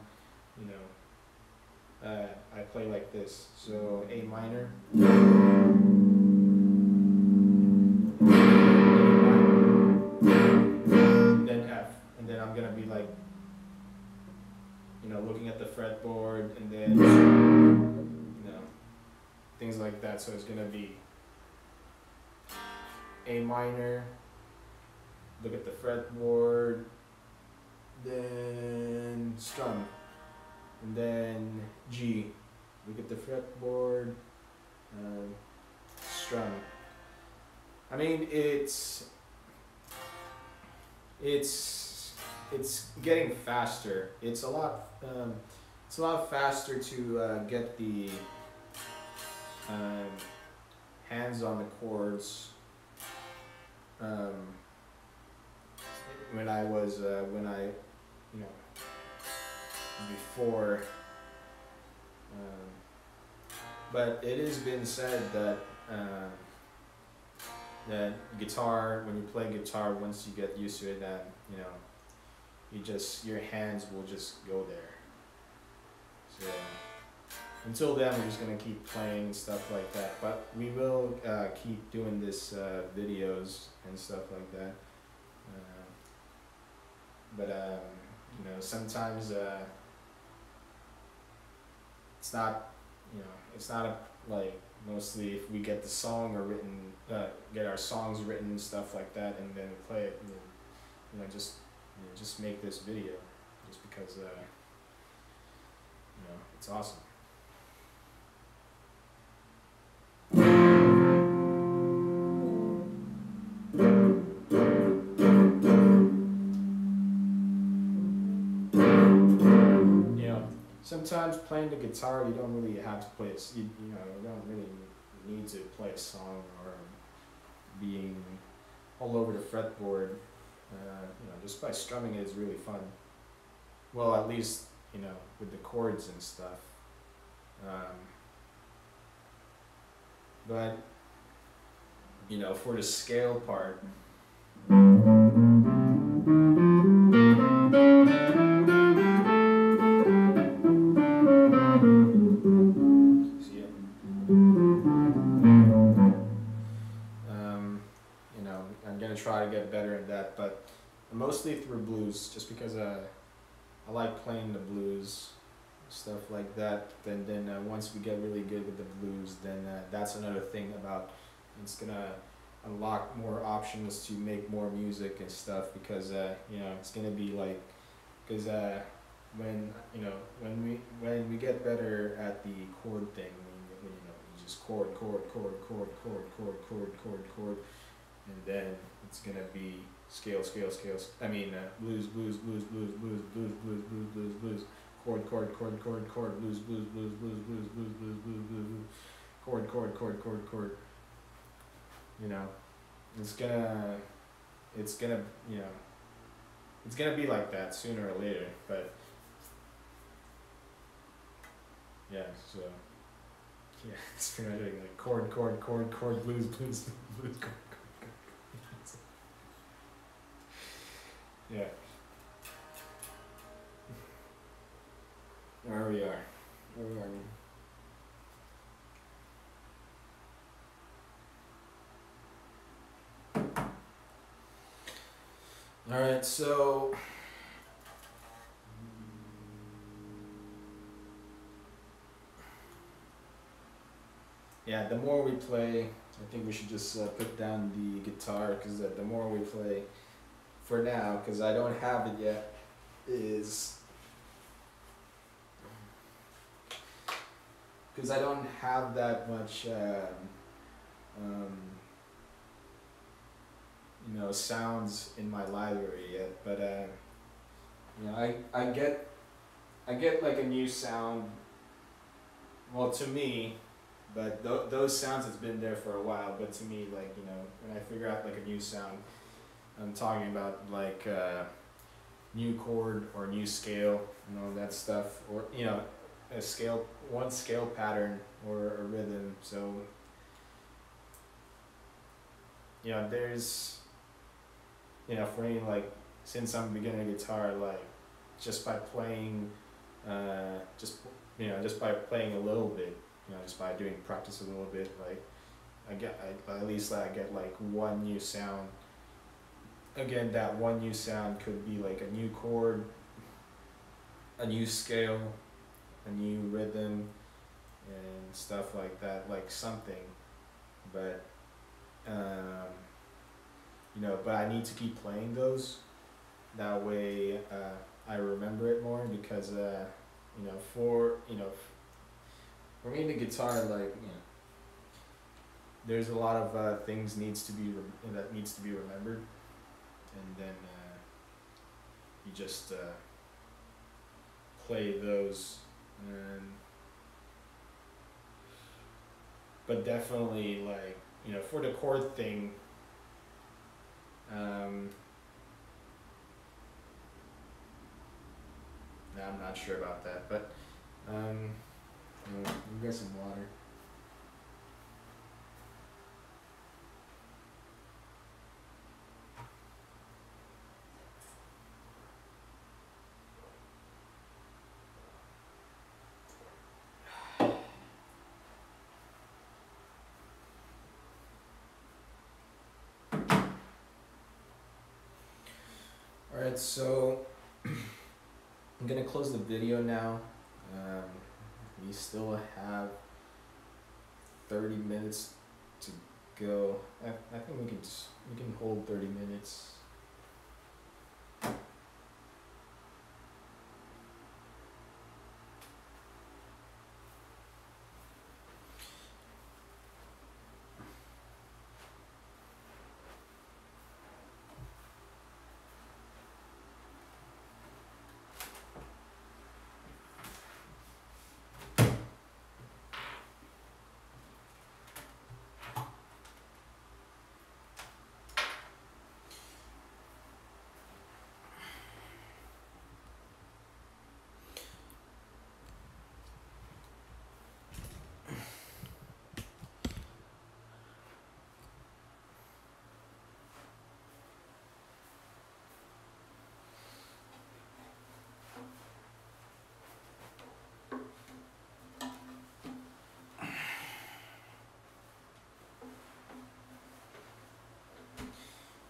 you know, uh, I play like this. So A minor. Gonna be like, you know, looking at the fretboard, and then, you know, things like that. So it's gonna be A minor, look at the fretboard, then strum, and then G, look at the fretboard, um, strum. I mean, it's it's it's getting faster. It's a lot um, it's a lot faster to uh, get the um, hands on the chords. Um, when I was uh, when I you know before. Um, but it has been said that uh, that guitar when you play guitar once you get used to it that you know you just your hands will just go there. So until then we're just gonna keep playing and stuff like that. But we will uh, keep doing this uh, videos and stuff like that. Uh, but um, you know sometimes uh, it's not you know it's not a like mostly if we get the song or written uh, get our songs written stuff like that and then play it you know just you know, just make this video just because uh, you know it's awesome. You know sometimes playing the guitar you don't really have to play it you, you know you don't really need to play a song or being all over the fretboard uh, you know just by strumming it is really fun. Well at least you know with the chords and stuff. Um, but you know for the scale part Playing the blues, stuff like that. Then, then uh, once we get really good with the blues, then uh, that's another thing about it's gonna unlock more options to make more music and stuff because uh, you know it's gonna be like because uh, when you know when we when we get better at the chord thing, when, when you know you just chord chord chord chord chord chord chord chord chord, and then it's gonna be scale scale scale. I mean uh, blues blues blues blues blues blues blues blues blues blues chord chord chord chord chord blues blues blues blues blues blues blues blues blues chord chord chord chord chord. You know, it's gonna it's gonna you know it's gonna be like that sooner or later, but yeah, so yeah, it's pretty much like chord, chord, chord, chord, blues, blues, blues, chord. Yeah. Where we are. Where we are. All right, so yeah, the more we play, I think we should just uh, put down the guitar because the, the more we play, for now, because I don't have it yet, is because I don't have that much, um, um, you know, sounds in my library yet. But uh, you know, I I get I get like a new sound. Well, to me, but th- those sounds has been there for a while. But to me, like you know, when I figure out like a new sound I'm talking about like uh, new chord or new scale and all that stuff, or you know, a scale one scale pattern or a rhythm. So you know, there's you know, for me like since I'm beginning guitar, like just by playing, uh, just you know, just by playing a little bit, you know, just by doing practice a little bit, like I get I, at least like, I get like one new sound. Again, that one new sound could be like a new chord, a new scale, a new rhythm, and stuff like that, like something. But um, you know, but I need to keep playing those. That way, uh, I remember it more because uh, you know, for you know, for me the guitar, like you know, there's a lot of uh, things needs to be that needs to be remembered, and then uh, you just uh, play those and but definitely like you know for the chord thing um I'm not sure about that but um uh, we got some water all right so I'm gonna close the video now. Um, we still have 30 minutes to go. I, I think we can we can hold 30 minutes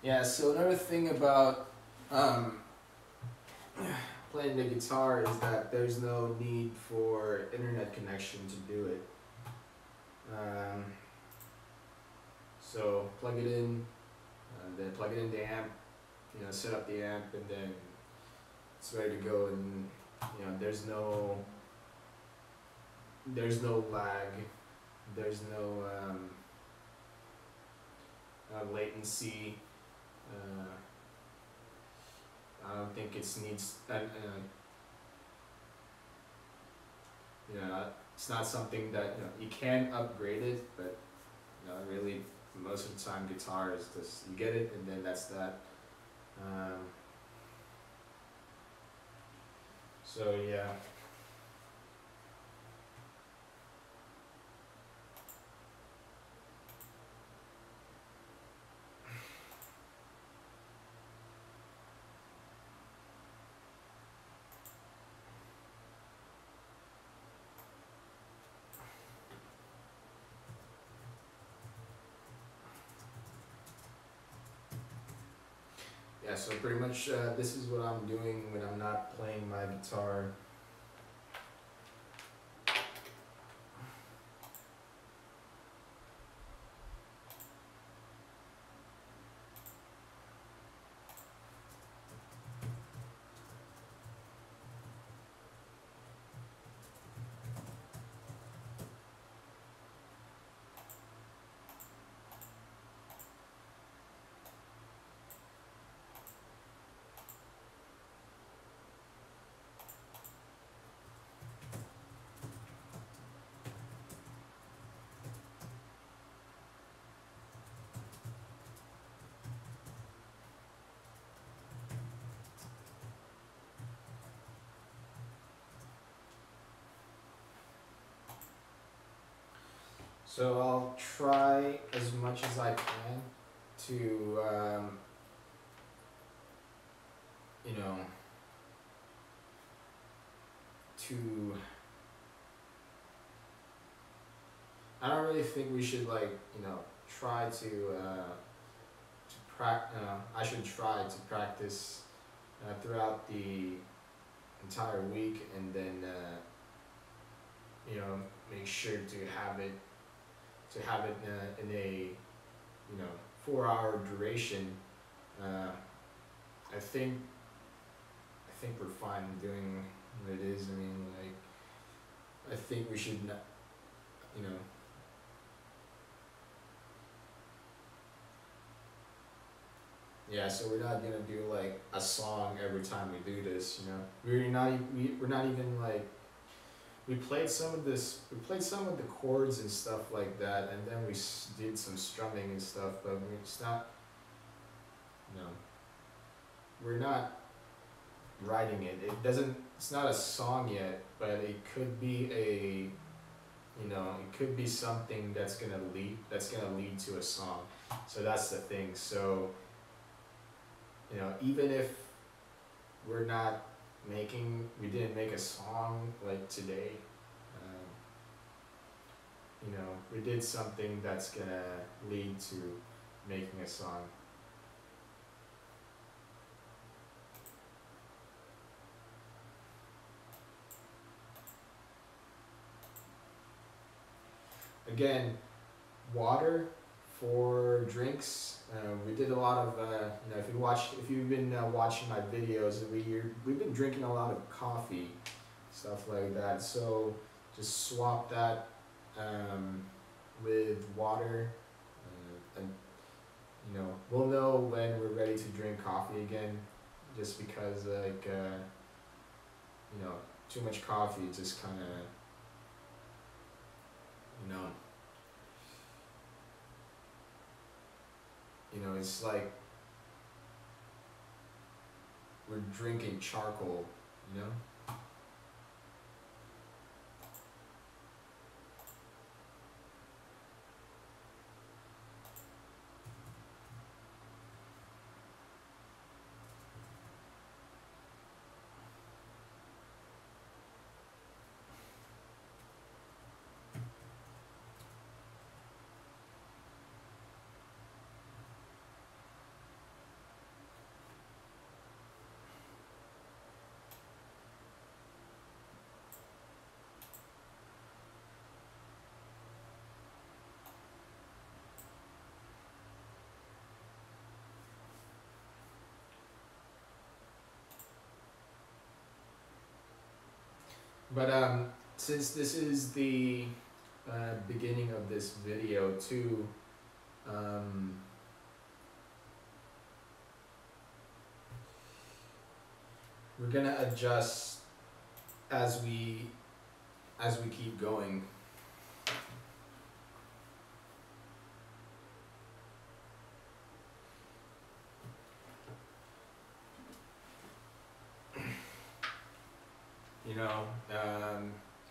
Yeah, so another thing about um, playing the guitar is that there's no need for internet connection to do it. Um, so plug it in, uh, then plug it in the amp, you know, set up the amp, and then it's ready to go. And you know, there's no there's no lag, there's no um, uh, latency. Uh, I don't think it needs. Uh, uh, you know, it's not something that you know you can upgrade it, but you know, really most of the time guitar is just you get it and then that's that. Um, so yeah. Yeah, so pretty much uh, this is what I'm doing when I'm not playing my guitar. So I'll try as much as I can to, um, you know, to. I don't really think we should like you know try to uh, to prac. Uh, I should try to practice uh, throughout the entire week and then uh, you know make sure to have it to have it in a, in a you know four hour duration uh, I think I think we're fine doing what it is I mean like I think we should not you know Yeah, so we're not gonna do like a song every time we do this, you know. We're not we we're not even like we played some of this we played some of the chords and stuff like that, and then we did some strumming and stuff, but it's not. No. We're not writing it. It doesn't. It's not a song yet, but it could be a. You know, it could be something that's gonna lead. That's gonna lead to a song. So that's the thing. So you know, even if we're not making, we didn't make a song like today, um, you know, we did something that's gonna lead to making a song. Again, water for drinks. Uh, we did a lot of, uh, you know, if you watch, if you've been uh, watching my videos, we we've been drinking a lot of coffee, stuff like that. So just swap that um, with water, uh, and you know, we'll know when we're ready to drink coffee again. Just because, like, uh, you know, too much coffee just kind of, you know. You know, it's like we're drinking charcoal, you know? But um, since this is the uh, beginning of this video too, um, we're gonna adjust as we as we keep going. You know,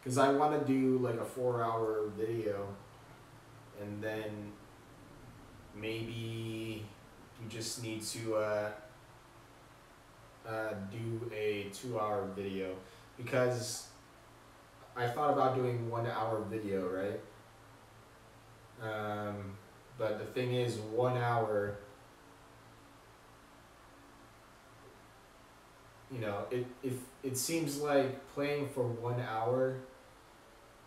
because I want to do like a four-hour video, and then maybe we just need to uh, uh, do a two-hour video because I thought about doing one-hour video, right? Um, but the thing is, one hour. You know, it if it seems like playing for one hour.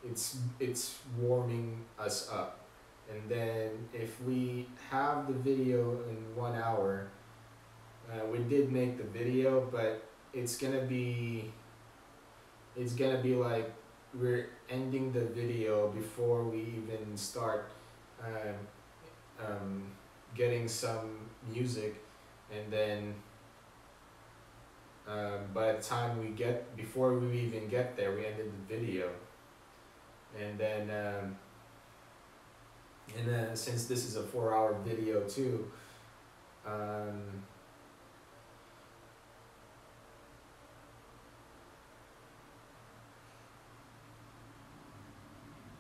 It's it's warming us up, and then if we have the video in one hour, uh, we did make the video, but it's gonna be. It's gonna be like we're ending the video before we even start um, um, getting some music, and then um, by the time we get before we even get there, we ended the video, and then um, and then since this is a four-hour video too. Um,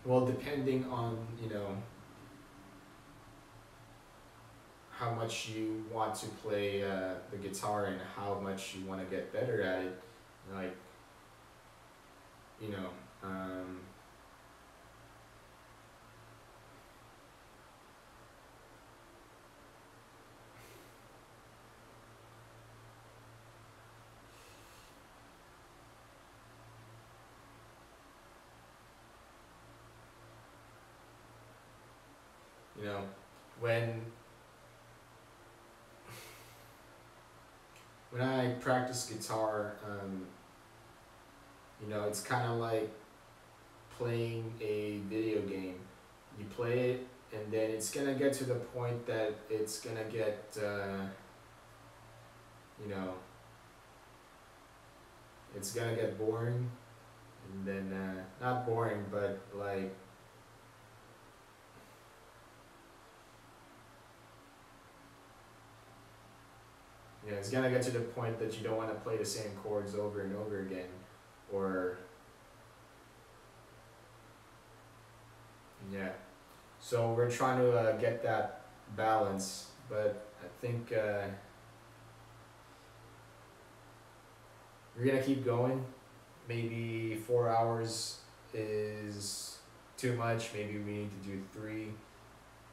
well, depending on you know how much you want to play uh, the guitar and how much you want to get better at it, like you know. Um, know when when I practice guitar, um, you know, it's kind of like playing a video game. You play it, and then it's gonna get to the point that it's gonna get, uh, you know, it's gonna get boring, and then uh, not boring, but like you know, it's gonna get to the point that you don't want to play the same chords over and over again, or yeah. So we're trying to uh, get that balance, but I think uh, we're gonna keep going. Maybe four hours is too much. Maybe we need to do three.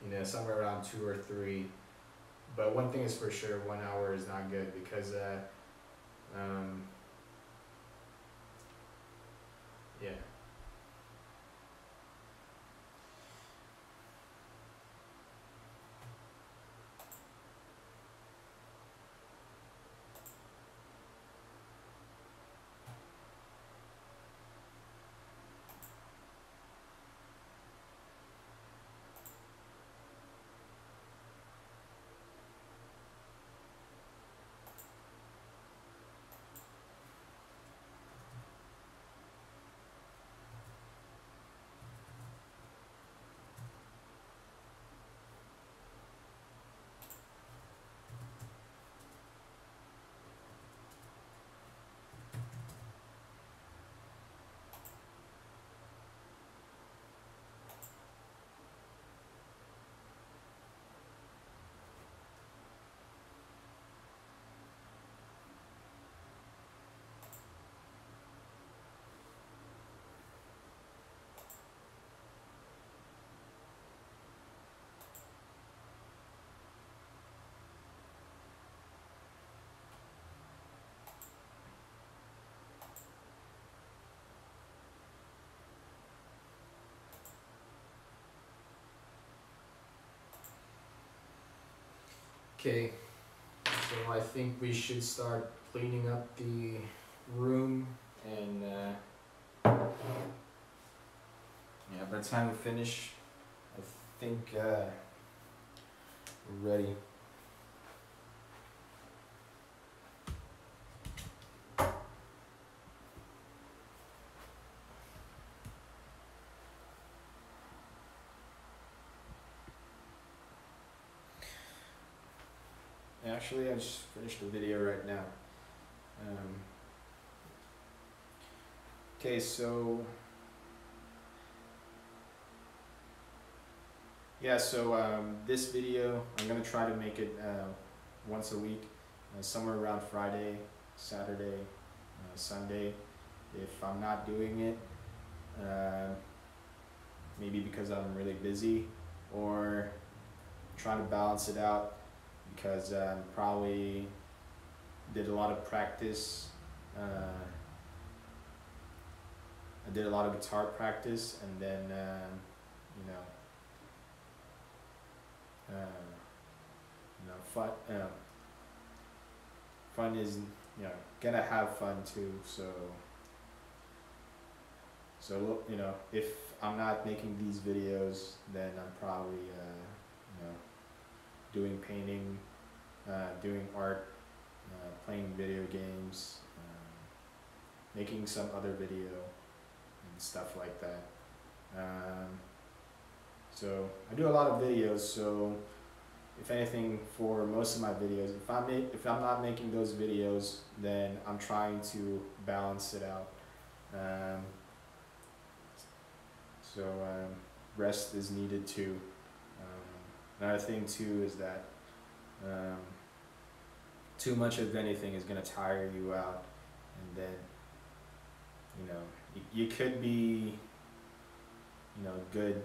You know, somewhere around two or three but one thing is for sure, one hour is not good because, uh, um, yeah. Okay, so I think we should start cleaning up the room and uh, yeah, by the time we finish, I think uh, we're ready. Actually, I just finished the video right now. Um, okay, so yeah, so um, this video I'm gonna try to make it uh, once a week, uh, somewhere around Friday, Saturday, uh, Sunday. If I'm not doing it, uh, maybe because I'm really busy, or trying to balance it out because um, probably did a lot of practice. Uh, I did a lot of guitar practice, and then um, you know, uh, you know, fun. Uh, fun is you know gonna have fun too. So, so you know, if I'm not making these videos, then I'm probably uh, doing painting, uh, doing art, uh, playing video games, um, making some other video and stuff like that. Um, so I do a lot of videos. So if anything, for most of my videos, if I make if I'm not making those videos, then I'm trying to balance it out. Um, So um, rest is needed too. Another thing too is that um, too much of anything is gonna tire you out, and then you know you, you could be you know good,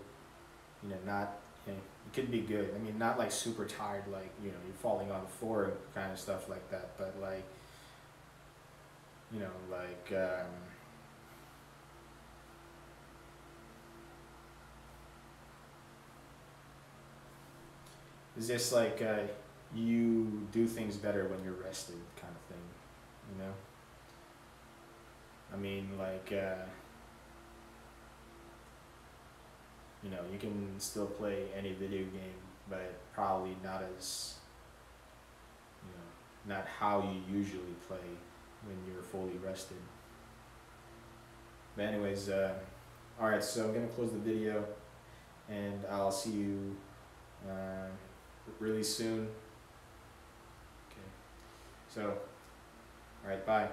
you know not you, know, you could be good. I mean not like super tired like you know you're falling on the floor kind of stuff like that, but like you know like. Um, It's just like uh, you do things better when you're rested, kind of thing, you know. I mean, like, uh, you know, you can still play any video game, but probably not as, you know, not how you usually play when you're fully rested. But anyways, uh, all right, so I'm gonna close the video, and I'll see you. Uh, really soon. Okay. So, all right, bye.